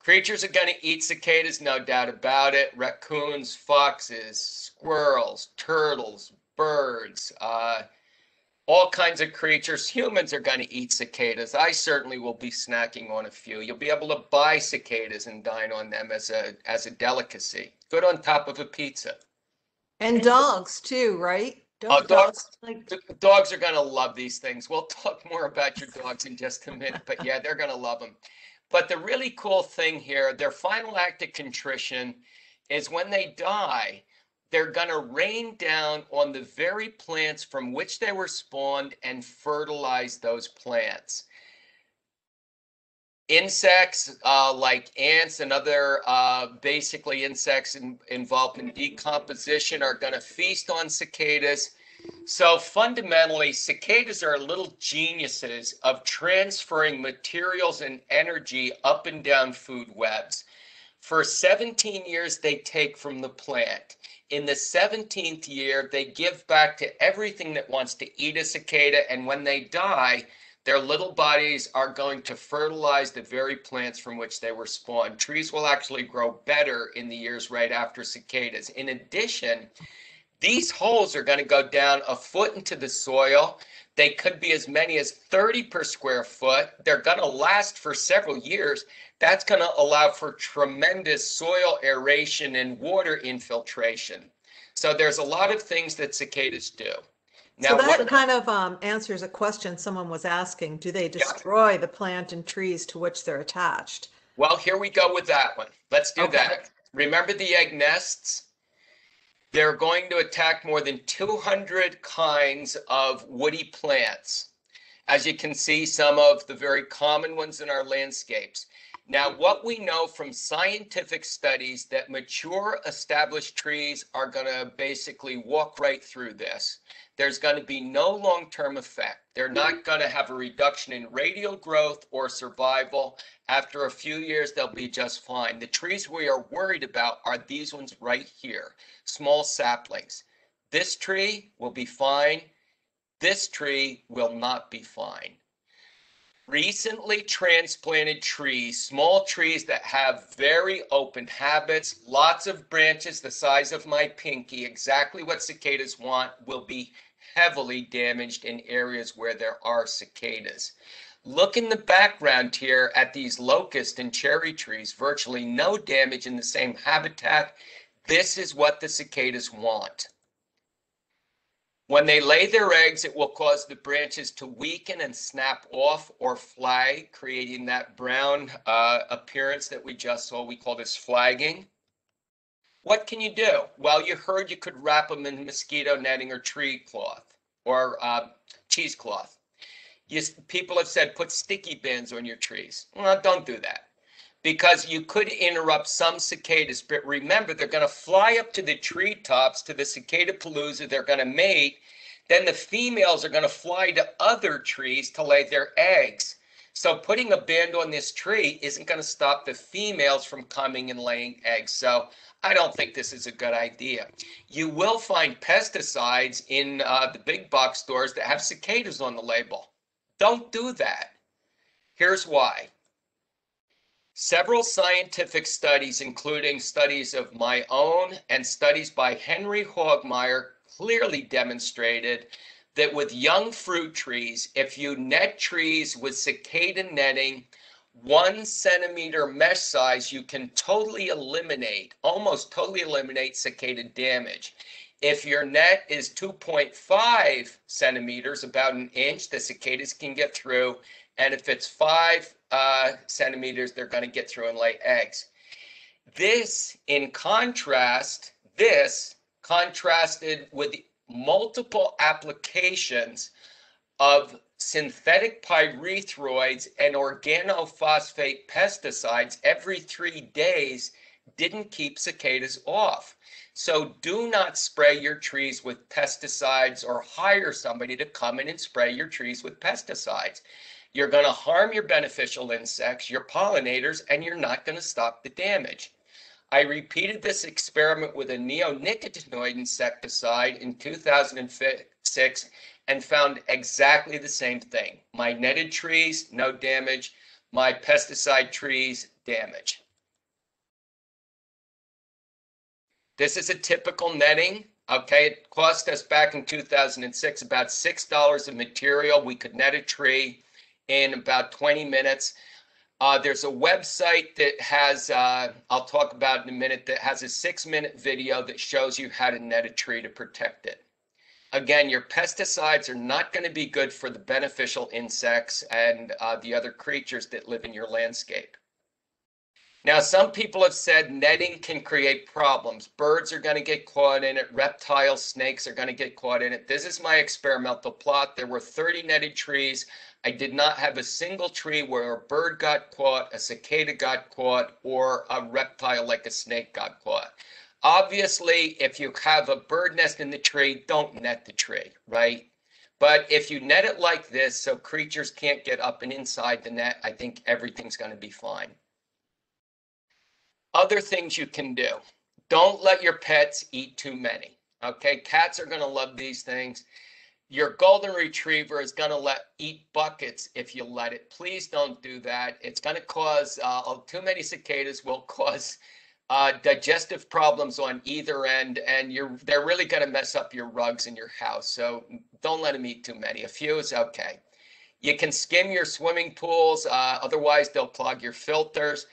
Creatures are going to eat cicadas, no doubt about it. Raccoons, foxes, squirrels, turtles, birds, uh, all kinds of creatures. Humans are going to eat cicadas. I certainly will be snacking on a few. You'll be able to buy cicadas and dine on them as a as a delicacy. Good on top of a pizza. And dogs too, right? Uh, dogs, like dogs are going to love these things. We'll talk more about your dogs in just a minute, but yeah, they're going to love them. But the really cool thing here, their final act of contrition is when they die, they're going to rain down on the very plants from which they were spawned and fertilize those plants. Insects uh, like ants and other uh, basically insects in, involved in decomposition are going to feast on cicadas. So fundamentally, cicadas are little geniuses of transferring materials and energy up and down food webs. For 17 years, they take from the plant. In the 17th year, they give back to everything that wants to eat a cicada. And when they die, their little bodies are going to fertilize the very plants from which they were spawned. Trees will actually grow better in the years right after cicadas. In addition, these holes are going to go down a foot into the soil. They could be as many as 30 per square foot. They're going to last for several years. That's going to allow for tremendous soil aeration and water infiltration. So there's a lot of things that cicadas do. Now, So that what, kind of um, answers a question someone was asking. Do they destroy the plant and trees to which they're attached? well, here we go with that one. Let's do Okay. that. Remember the egg nests? They're going to attack more than 200 kinds of woody plants. As you can see, some of the very common ones in our landscapes. Now, what we know from scientific studies that mature established trees are going to basically walk right through this. There's going to be no long-term effect. They're not mm-hmm. going to have a reduction in radial growth or survival. After a few years, they'll be just fine. The trees we are worried about are these ones right here, small saplings. This tree will be fine. This tree will not be fine recently transplanted trees, small trees that have very open habits, lots of branches the size of my pinky, exactly what cicadas want, will be heavily damaged in areas where there are cicadas. Look in the background here at these locust and cherry trees, virtually no damage in the same habitat. This is what the cicadas want. When they lay their eggs, it will cause the branches to weaken and snap off or flag, creating that brown uh, appearance that we just saw. We call this flagging. What can you do? Well, you heard you could wrap them in mosquito netting or tree cloth or uh, cheesecloth. You, people have said put sticky bands on your trees. Well, don't do that because you could interrupt some cicadas. But remember, they're going to fly up to the treetops to the cicada palooza. They're going to mate. Then the females are going to fly to other trees to lay their eggs. So putting a band on this tree isn't going to stop the females from coming and laying eggs. So I don't think this is a good idea. You will find pesticides in uh, the big box stores that have cicadas on the label. Don't do that. Here's why. Several scientific studies, including studies of my own and studies by Henry Hogmire, clearly demonstrated that with young fruit trees, if you net trees with cicada netting, one centimeter mesh size, you can totally eliminate, almost totally eliminate cicada damage. If your net is 2.5 centimeters, about an inch, the cicadas can get through. And if it's five uh, centimeters, they're going to get through and lay eggs. This, in contrast, this contrasted with multiple applications of synthetic pyrethroids and organophosphate pesticides every three days didn't keep cicadas off. So do not spray your trees with pesticides or hire somebody to come in and spray your trees with pesticides. You're going to harm your beneficial insects, your pollinators, and you're not going to stop the damage. I repeated this experiment with a neonicotinoid insecticide in 2006 and found exactly the same thing. My netted trees, no damage. My pesticide trees, damage. This is a typical netting. Okay, it cost us back in 2006 about $6 of material. We could net a tree in about 20 minutes. Uh, there's a website that has, uh, I'll talk about in a minute, that has a six minute video that shows you how to net a tree to protect it. Again, your pesticides are not going to be good for the beneficial insects and uh, the other creatures that live in your landscape. Now, some people have said netting can create problems. Birds are going to get caught in it. Reptiles, snakes are going to get caught in it. This is my experimental plot. There were 30 netted trees. I did not have a single tree where a bird got caught, a cicada got caught, or a reptile like a snake got caught. Obviously, if you have a bird nest in the tree, don't net the tree, right? But if you net it like this so creatures can't get up and inside the net, I think everything's going to be fine. Other things you can do. Don't let your pets eat too many. Okay, cats are going to love these things. Your golden retriever is going to let eat buckets if you let it. Please don't do that. It's going to cause uh, too many cicadas will cause uh, digestive problems on either end, and you're they're really going to mess up your rugs in your house. So don't let them eat too many. A few is okay. You can skim your swimming pools. Uh, otherwise, they'll clog your filters.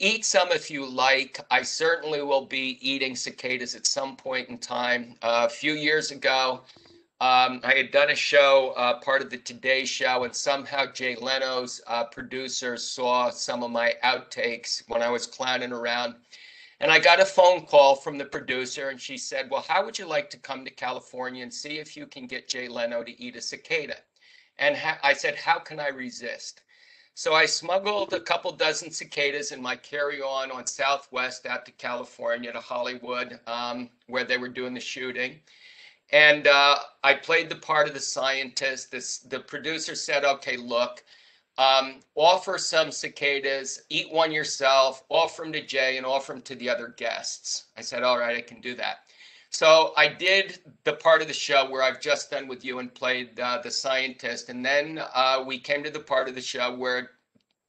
Eat some if you like. I certainly will be eating cicadas at some point in time. Uh, a few years ago, um, I had done a show, uh, part of the Today Show, and somehow Jay Leno's uh, producers saw some of my outtakes when I was clowning around. And I got a phone call from the producer, and she said, Well, how would you like to come to California and see if you can get Jay Leno to eat a cicada? And I said, How can I resist? So I smuggled a couple dozen cicadas in my carry on on Southwest out to California to Hollywood, um, where they were doing the shooting. And uh, I played the part of the scientist. This, the producer said, okay, look, um, offer some cicadas, eat one yourself, offer them to Jay, and offer them to the other guests. I said, all right, I can do that. So I did the part of the show where I've just done with you and played uh, the scientist. And then uh, we came to the part of the show where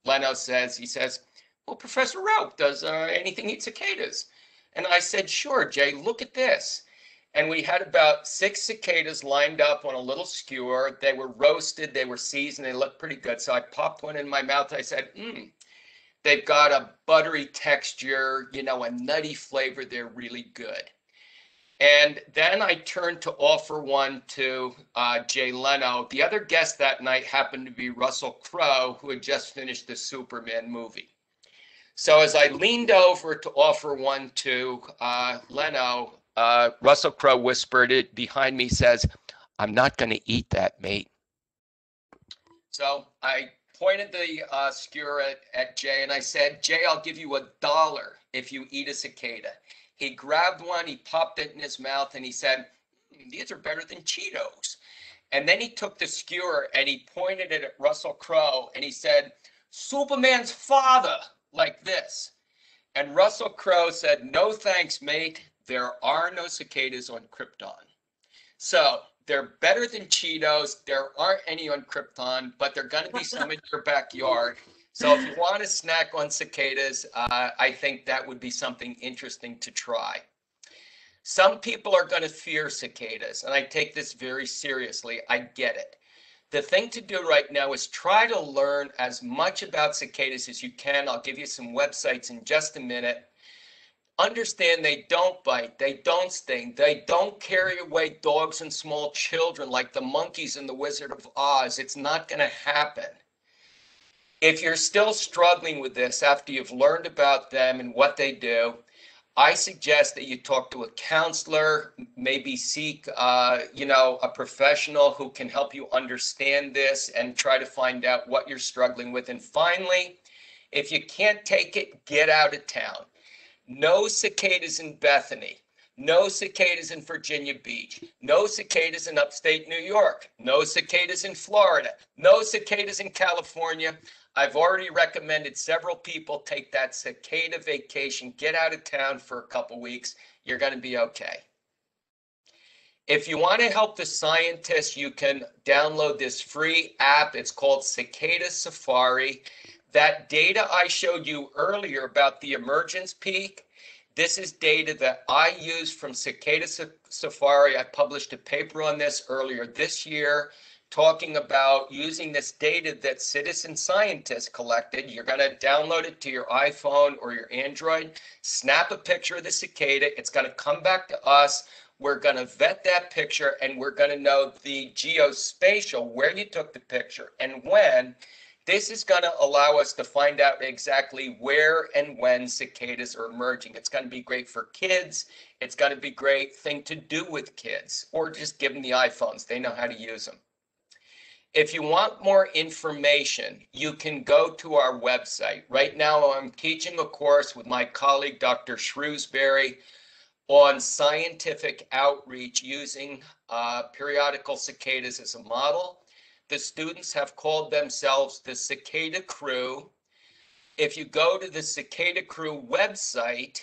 Leno says, he says, well, Professor Raupp, does uh, anything eat cicadas? And I said, sure, Jay, look at this. And we had about six cicadas lined up on a little skewer. They were roasted, they were seasoned, they looked pretty good. So I popped one in my mouth. I said, mmm, they've got a buttery texture, you know, a nutty flavor. They're really good. And then I turned to offer one to uh, Jay Leno. The other guest that night happened to be Russell Crowe, who had just finished the Superman movie. So as I leaned over to offer one to uh, Leno, uh, Russell Crowe whispered it behind me, says, I'm not going to eat that, mate. So I pointed the uh, skewer at, at Jay and I said, Jay, I'll give you a dollar if you eat a cicada. He grabbed one, he popped it in his mouth, and he said, mm, These are better than Cheetos. And then he took the skewer and he pointed it at Russell Crowe and he said, Superman's father, like this. And Russell Crowe said, No thanks, mate there are no cicadas on Krypton. So they're better than Cheetos. There aren't any on Krypton, but they're going to be some in your backyard. So if you want to snack on cicadas, uh, I think that would be something interesting to try. Some people are going to fear cicadas, and I take this very seriously. I get it. The thing to do right now is try to learn as much about cicadas as you can. I'll give you some websites in just a minute understand they don't bite, they don't sting, they don't carry away dogs and small children like the monkeys in The Wizard of Oz. It's not going to happen. If you're still struggling with this after you've learned about them and what they do, I suggest that you talk to a counselor, maybe seek, uh, you know, a professional who can help you understand this and try to find out what you're struggling with. And finally, if you can't take it, get out of town. No cicadas in Bethany. No cicadas in Virginia Beach. No cicadas in upstate New York. No cicadas in Florida. No cicadas in California. I've already recommended several people take that cicada vacation, get out of town for a couple weeks. You're going to be okay. If you want to help the scientists, you can download this free app. It's called Cicada Safari. That data I showed you earlier about the emergence peak, this is data that I used from Cicada Safari. I published a paper on this earlier this year talking about using this data that citizen scientists collected. You're going to download it to your iPhone or your Android, snap a picture of the cicada. It's going to come back to us. We're going to vet that picture and we're going to know the geospatial, where you took the picture and when. This is going to allow us to find out exactly where and when cicadas are emerging. It's going to be great for kids. It's going to be great thing to do with kids or just give them the iPhones. They know how to use them. If you want more information, you can go to our website. Right now, I'm teaching a course with my colleague, Dr. Shrewsbury, on scientific outreach using uh, periodical cicadas as a model. The students have called themselves the Cicada Crew. If you go to the Cicada Crew website,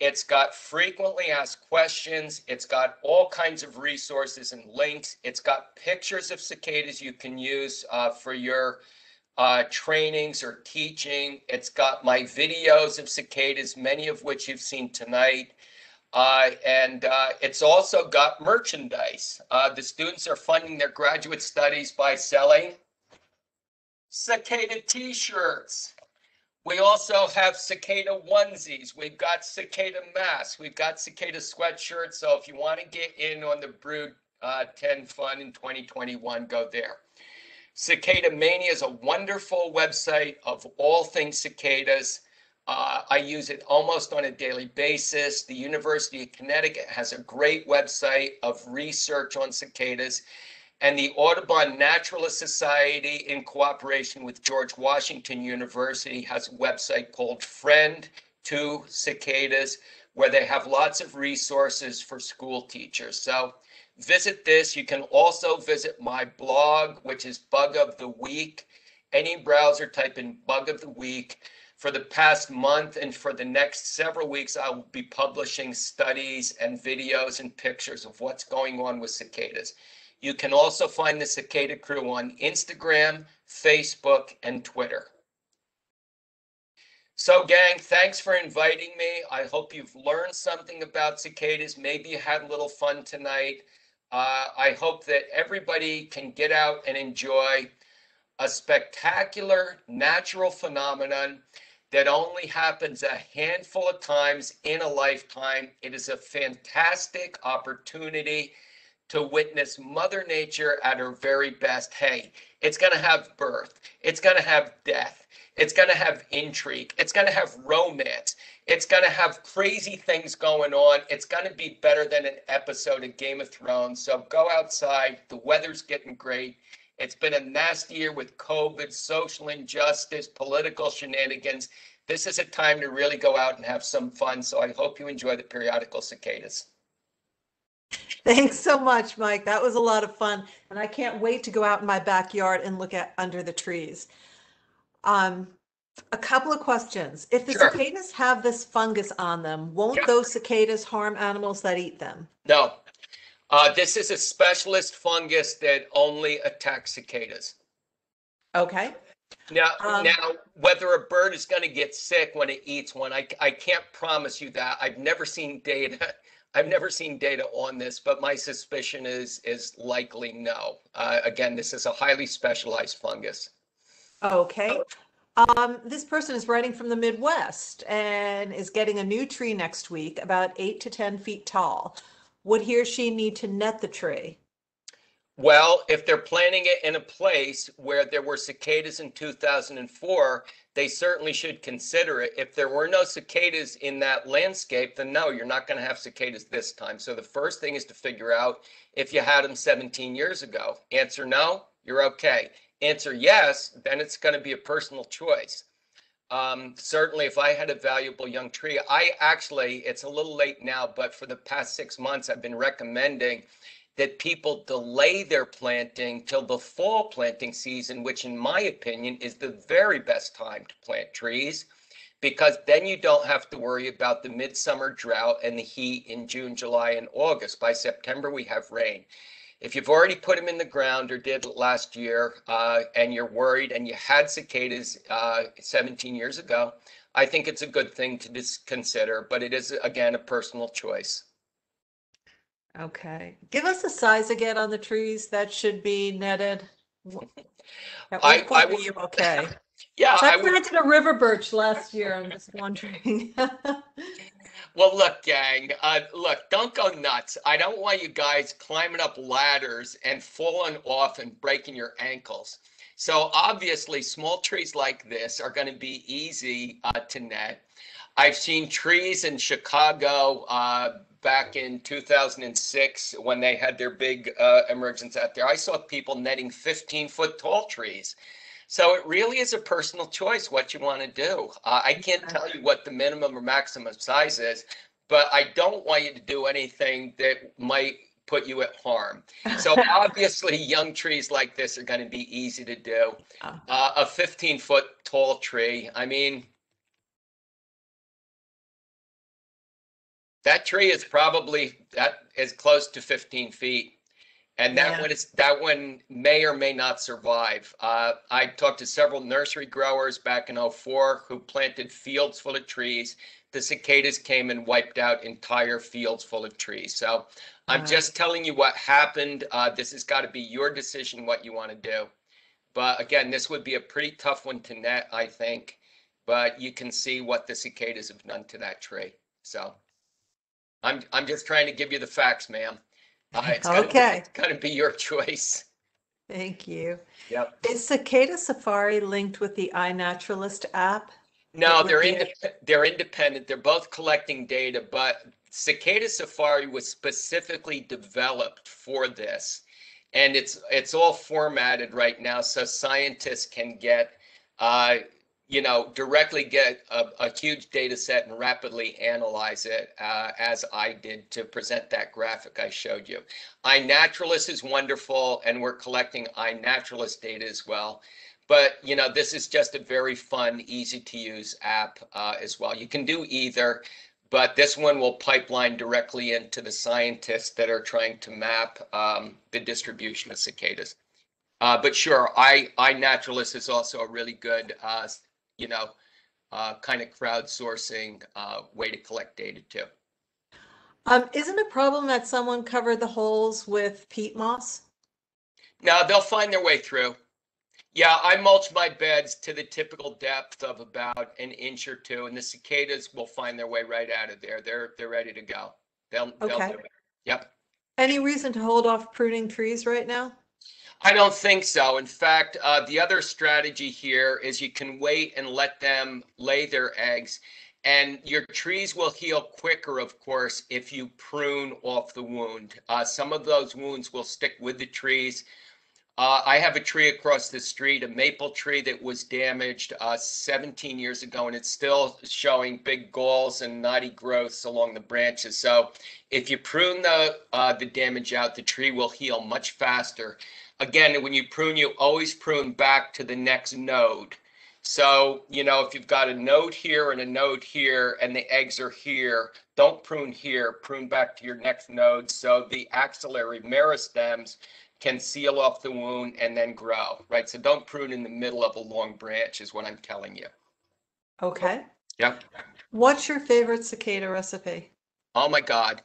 it's got frequently asked questions. It's got all kinds of resources and links. It's got pictures of cicadas you can use uh, for your uh, trainings or teaching. It's got my videos of cicadas, many of which you've seen tonight. Uh, and uh, it's also got merchandise. Uh, the students are funding their graduate studies by selling cicada t-shirts. We also have cicada onesies. We've got cicada masks. We've got cicada sweatshirts. So if you want to get in on the Brood uh, 10 fun in 2021, go there. Cicada Mania is a wonderful website of all things cicadas. Uh, I use it almost on a daily basis. The University of Connecticut has a great website of research on cicadas. And the Audubon Naturalist Society, in cooperation with George Washington University, has a website called Friend to Cicadas, where they have lots of resources for school teachers. So visit this. You can also visit my blog, which is Bug of the Week. Any browser, type in Bug of the Week. For the past month and for the next several weeks, I will be publishing studies and videos and pictures of what's going on with cicadas. You can also find the Cicada Crew on Instagram, Facebook, and Twitter. So, gang, thanks for inviting me. I hope you've learned something about cicadas. Maybe you had a little fun tonight. Uh, I hope that everybody can get out and enjoy a spectacular natural phenomenon that only happens a handful of times in a lifetime. It is a fantastic opportunity to witness Mother Nature at her very best. Hey, it's going to have birth, it's going to have death, it's going to have intrigue, it's going to have romance, it's going to have crazy things going on. It's going to be better than an episode of Game of Thrones. So go outside. The weather's getting great. It's been a nasty year with COVID, social injustice, political shenanigans. This is a time to really go out and have some fun. So I hope you enjoy the periodical cicadas. Thanks so much, Mike. That was a lot of fun. And I can't wait to go out in my backyard and look at under the trees. Um, a couple of questions. If the Sure. cicadas have this fungus on them, won't Yeah. those cicadas harm animals that eat them? No. Uh, this is a specialist fungus that only attacks cicadas. Okay. Now, Um, now, whether a bird is going to get sick when it eats one, I, I can't promise you that. I've never seen data. I've never seen data on this, but my suspicion is is likely no. Uh, again, this is a highly specialized fungus. Okay. Um, this person is writing from the Midwest and is getting a new tree next week, about eight to 10 feet tall. Would he or she need to net the tree? Well, if they're planting it in a place where there were cicadas in 2004, they certainly should consider it. If there were no cicadas in that landscape, then no, you're not going to have cicadas this time. So the first thing is to figure out if you had them 17 years ago. Answer no, you're okay. Answer yes, then it's going to be a personal choice. Um, certainly, if I had a valuable young tree, I actually, it's a little late now, but for the past six months, I've been recommending that people delay their planting till the fall planting season, which in my opinion is the very best time to plant trees because then you don't have to worry about the midsummer drought and the heat in June, July, and August. By September, we have rain. If you've already put them in the ground or did last year uh, and you're worried and you had cicadas uh, 17 years ago, I think it's a good thing to consider, but it is, again, a personal choice. Okay, give us the size again on the trees that should be netted. At I- what point I will- you okay? Yeah, I I would, planted a river birch last year, I'm just wondering. well, look, gang, uh, look, don't go nuts. I don't want you guys climbing up ladders and falling off and breaking your ankles. So obviously, small trees like this are going to be easy uh, to net. I've seen trees in Chicago uh, back in 2006 when they had their big uh, emergence out there. I saw people netting 15 foot tall trees. So it really is a personal choice what you want to do. Uh, I can't tell you what the minimum or maximum size is, but I don't want you to do anything that might put you at harm. So obviously, young trees like this are going to be easy to do. Oh. Uh, a 15 foot tall tree, I mean, that tree is probably that is close to 15 feet. And that Yeah. one is that one may or may not survive. Uh, I talked to several nursery growers back in 04 who planted fields full of trees. The cicadas came and wiped out entire fields full of trees. So I'm just telling you what happened. Uh, this has got to be your decision what you want to do. But again, this would be a pretty tough one to net, I think. But you can see what the cicadas have done to that tree. So I'm I'm just trying to give you the facts, ma'am. Uh, it's gonna be- Okay. it's gonna be your choice. Thank you. Yep. Is Cicada Safari linked with the iNaturalist app? No, would they're be indep- they're independent. They're both collecting data, but Cicada Safari was specifically developed for this. And it's it's all formatted right now so scientists can get uh, you know, directly get a, a huge data set and rapidly analyze it uh, as I did to present that graphic I showed you. iNaturalist is wonderful and we're collecting iNaturalist data as well. But, you know, this is just a very fun, easy to use app uh, as well. You can do either, but this one will pipeline directly into the scientists that are trying to map um, the distribution of cicadas. Uh, but sure, I, iNaturalist is also a really good, uh, you know, uh, kind of crowdsourcing uh, way to collect data too. Um, isn't a problem that someone covered the holes with peat moss? Now they'll find their way through. Yeah, I mulch my beds to the typical depth of about an inch or two, and the cicadas will find their way right out of there. They're they're ready to go. They'll they'll Okay. it. Yep. Any reason to hold off pruning trees right now? I don't think so. In fact, uh, the other strategy here is you can wait and let them lay their eggs. And your trees will heal quicker, of course, if you prune off the wound. Uh, some of those wounds will stick with the trees. Uh, I have a tree across the street, a maple tree that was damaged uh, 17 years ago, and it's still showing big galls and knotty growths along the branches. So if you prune the uh, the damage out, the tree will heal much faster again, when you prune, you always prune back to the next node. So, you know, if you've got a node here and a node here and the eggs are here, don't prune here, prune back to your next node so the axillary meristems can seal off the wound and then grow, right? So don't prune in the middle of a long branch is what I'm telling you. Okay. Yeah. What's your favorite cicada recipe? Oh my God.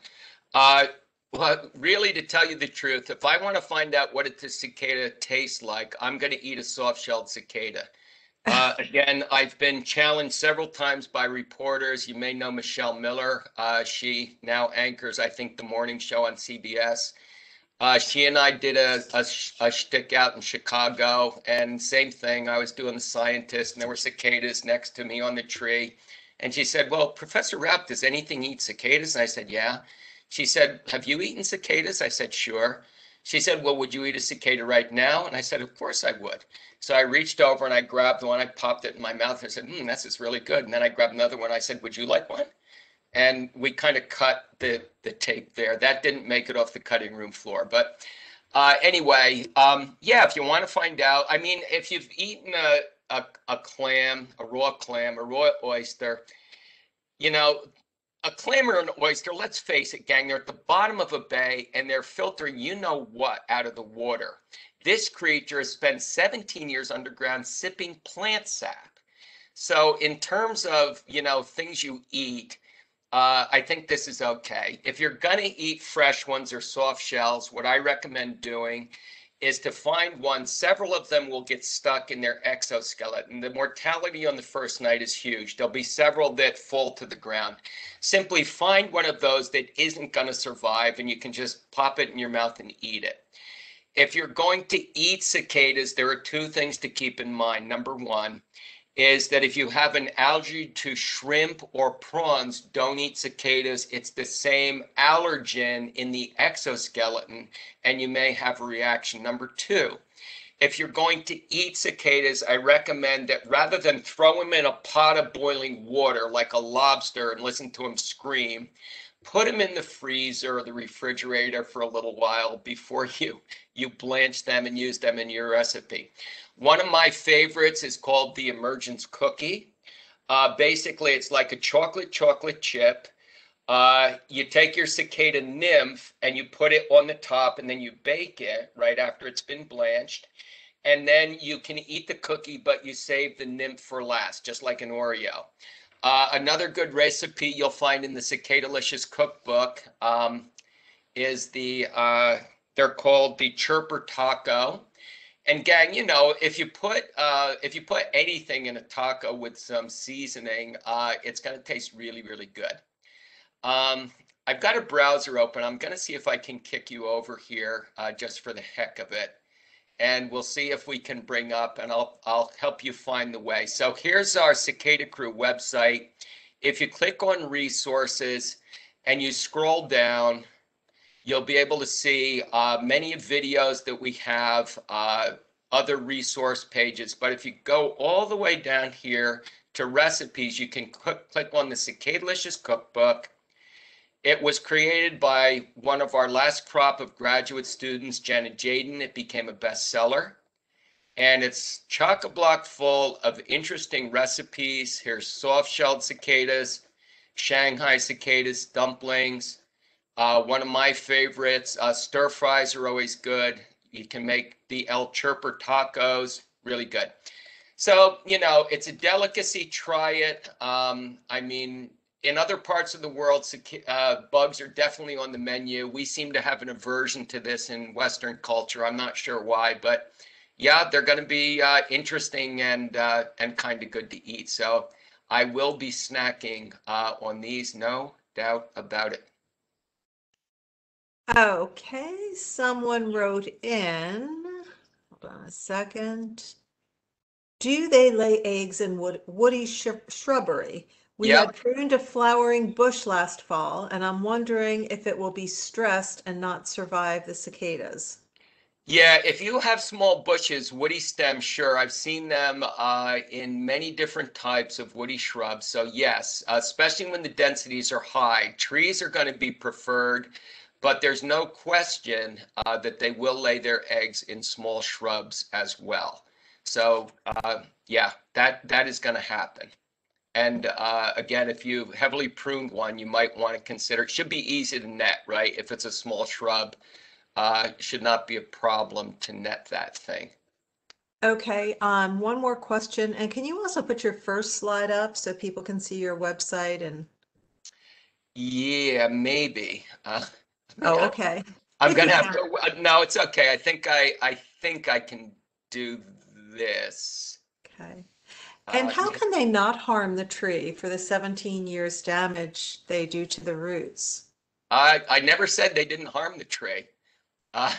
Uh, well, really, to tell you the truth, if I want to find out what a cicada tastes like, I'm going to eat a soft-shelled cicada. Uh, again, I've been challenged several times by reporters. You may know Michelle Miller. Uh, she now anchors, I think, the morning show on CBS. Uh, she and I did a, a, a shtick out in Chicago, and same thing. I was doing the scientist, and there were cicadas next to me on the tree. And she said, Well, Professor Raupp, does anything eat cicadas? And I said, Yeah. She said, Have you eaten cicadas? I said, Sure. She said, Well, would you eat a cicada right now? And I said, Of course I would. So I reached over and I grabbed one, I popped it in my mouth and I said, Hmm, this is really good. And then I grabbed another one. I said, Would you like one? And we kind of cut the, the tape there. That didn't make it off the cutting room floor. But uh, anyway, um, yeah, if you want to find out, I mean, if you've eaten a, a, a clam, a raw clam, a raw oyster, you know, a clam or an oyster, let's face it, gang, they're at the bottom of a bay and they're filtering you know what out of the water. This creature has spent 17 years underground sipping plant sap. So in terms of, you know, things you eat, uh, I think this is okay. If you're going to eat fresh ones or soft shells, what I recommend doing is to find one. Several of them will get stuck in their exoskeleton. The mortality on the first night is huge. There'll be several that fall to the ground. Simply find one of those that isn't going to survive, and you can just pop it in your mouth and eat it. If you're going to eat cicadas, there are two things to keep in mind. Number one, is that if you have an allergy to shrimp or prawns, don't eat cicadas. It's the same allergen in the exoskeleton, and you may have a reaction. Number two, if you're going to eat cicadas, I recommend that rather than throw them in a pot of boiling water like a lobster and listen to them scream, put them in the freezer or the refrigerator for a little while before you you blanch them and use them in your recipe. One of my favorites is called the Emergence Cookie. Uh, basically, it's like a chocolate chocolate chip. Uh, you take your cicada nymph and you put it on the top and then you bake it right after it's been blanched. And then you can eat the cookie, but you save the nymph for last, just like an Oreo. Uh, another good recipe you'll find in the Cicadalicious cookbook um, is the, uh, they're called the chirper taco and gang, you know, if you put uh, if you put anything in a taco with some seasoning, uh, it's gonna taste really, really good. Um, I've got a browser open. I'm gonna see if I can kick you over here uh, just for the heck of it, and we'll see if we can bring up, and I'll I'll help you find the way. So here's our Cicada Crew website. If you click on resources and you scroll down, You'll be able to see uh, many videos that we have, uh, other resource pages. But if you go all the way down here to recipes, you can click, click on the Cicadalicious Cookbook. It was created by one of our last crop of graduate students, Jenna Jadin. It became a bestseller. And it's chock-a-block full of interesting recipes. Here's soft-shelled cicadas, Shanghai cicadas, dumplings, uh, one of my favorites, uh, stir fries are always good. You can make the El Chirper tacos, really good. So, you know, it's a delicacy. Try it. Um, I mean, in other parts of the world, uh, bugs are definitely on the menu. We seem to have an aversion to this in Western culture. I'm not sure why, but yeah, they're going to be uh, interesting and uh, and kind of good to eat. So I will be snacking uh, on these, no doubt about it. Okay, someone wrote in, hold on a second. Do they lay eggs in wood, woody shrubbery? We Yep. had pruned a flowering bush last fall, and I'm wondering if it will be stressed and not survive the cicadas. Yeah, if you have small bushes, woody stems, sure. I've seen them uh, in many different types of woody shrubs. So yes, especially when the densities are high, trees are going to be preferred. But there's no question uh, that they will lay their eggs in small shrubs as well. So uh, yeah, that that is going to happen. And uh, again, if you heavily pruned one, you might want to consider. It should be easy to net, right? If it's a small shrub, uh, should not be a problem to net that thing. Okay, um, one more question, and can you also put your first slide up so people can see your website and, Yeah, maybe. Uh, oh, Yeah. okay. I'm gonna have to, uh, no, it's okay. I think I, I think I can do this. Okay. And Uh, how can they not harm the tree for the 17 years damage they do to the roots? I, I never said they didn't harm the tree. Uh,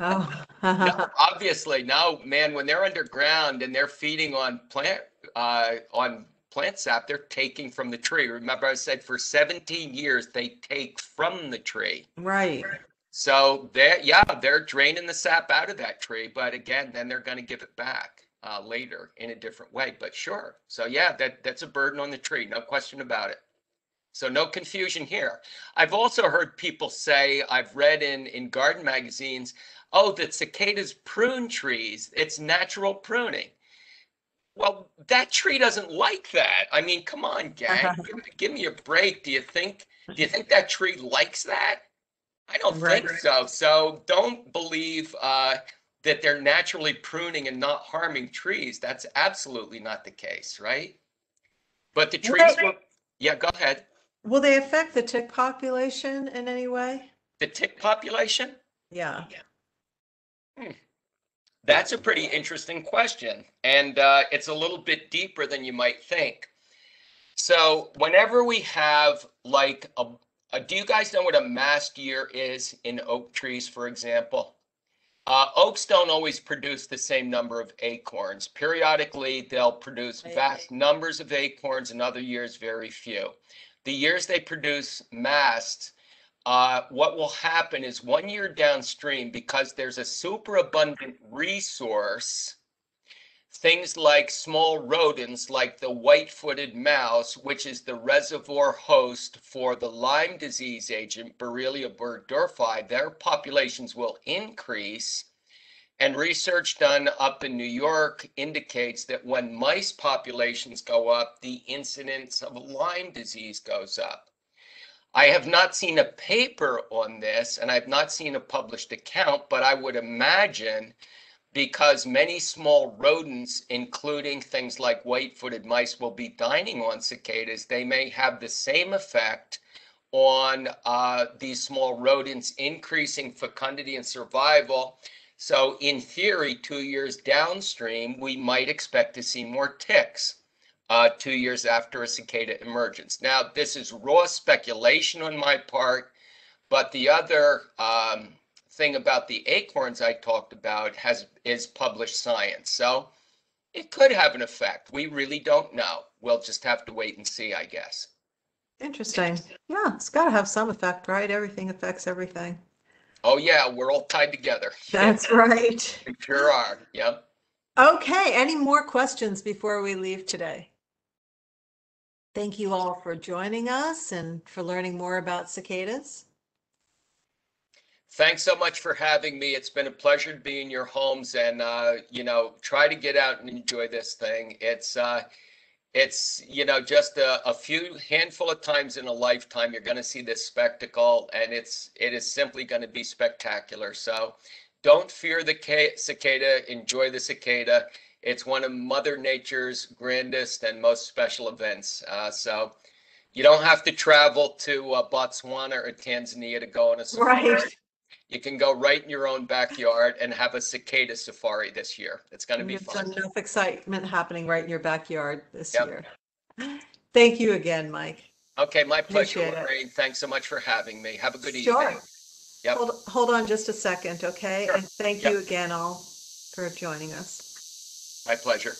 Oh. no, obviously, no, man, when they're underground and they're feeding on plant, uh, on plant sap, they're taking from the tree. Remember I said for 17 years, they take from the tree. Right. So they're, yeah, they're draining the sap out of that tree, but again, then they're going to give it back uh, later in a different way. But sure, so yeah, that that's a burden on the tree, no question about it. So no confusion here. I've also heard people say, I've read in in garden magazines, oh, that cicadas prune trees. It's natural pruning. Well, that tree doesn't like that. I mean, come on, gang, give, give me a break. Do you think? Do you think that tree likes that? I don't Right. think so. So don't believe uh, that they're naturally pruning and not harming trees. That's absolutely not the case, right? But the trees they- will, yeah, go ahead. Will they affect the tick population in any way? The tick population? Yeah. Yeah. That's a pretty interesting question. And uh, it's a little bit deeper than you might think. So, whenever we have like a, a do you guys know what a mast year is in oak trees, for example? Uh, oaks don't always produce the same number of acorns. Periodically, they'll produce vast numbers of acorns, and other years, very few. The years they produce masts, uh, what will happen is one year downstream, because there's a superabundant resource, things like small rodents like the white-footed mouse, which is the reservoir host for the Lyme disease agent Borrelia burgdorferi, their populations will increase. And research done up in New York indicates that when mice populations go up, the incidence of Lyme disease goes up. I have not seen a paper on this and I've not seen a published account, but I would imagine because many small rodents, including things like white-footed mice, will be dining on cicadas, they may have the same effect on uh, these small rodents, increasing fecundity and survival. So in theory, two years downstream, we might expect to see more ticks uh, two years after a cicada emergence. Now, this is raw speculation on my part, but the other um, thing about the acorns I talked about has is published science. So it could have an effect. We really don't know. We'll just have to wait and see, I guess. Interesting. Yeah, it's got to have some effect, right? Everything affects everything. Oh yeah, we're all tied together. That's right. We sure are. Yep. Okay, any more questions before we leave today? Thank you all for joining us and for learning more about cicadas. Thanks so much for having me. It's been a pleasure to be in your homes and uh, you know, try to get out and enjoy this thing. It's uh it's you know just a, a few handful of times in a lifetime you're going to see this spectacle and it's it is simply going to be spectacular. So don't fear the cicada, enjoy the cicada. It's one of Mother Nature's grandest and most special events. Uh, so you don't have to travel to uh, Botswana or Tanzania to go on a safari. Right. You can go right in your own backyard and have a cicada safari this year. It's going to be You've fun. done enough excitement happening right in your backyard this Yep. year. Thank you again, Mike. Okay, my pleasure, Appreciate it. Lorraine. Thanks so much for having me. Have a good Sure. evening. Yep. Hold, hold on just a second, okay? Sure. And thank you again all for joining us. My pleasure.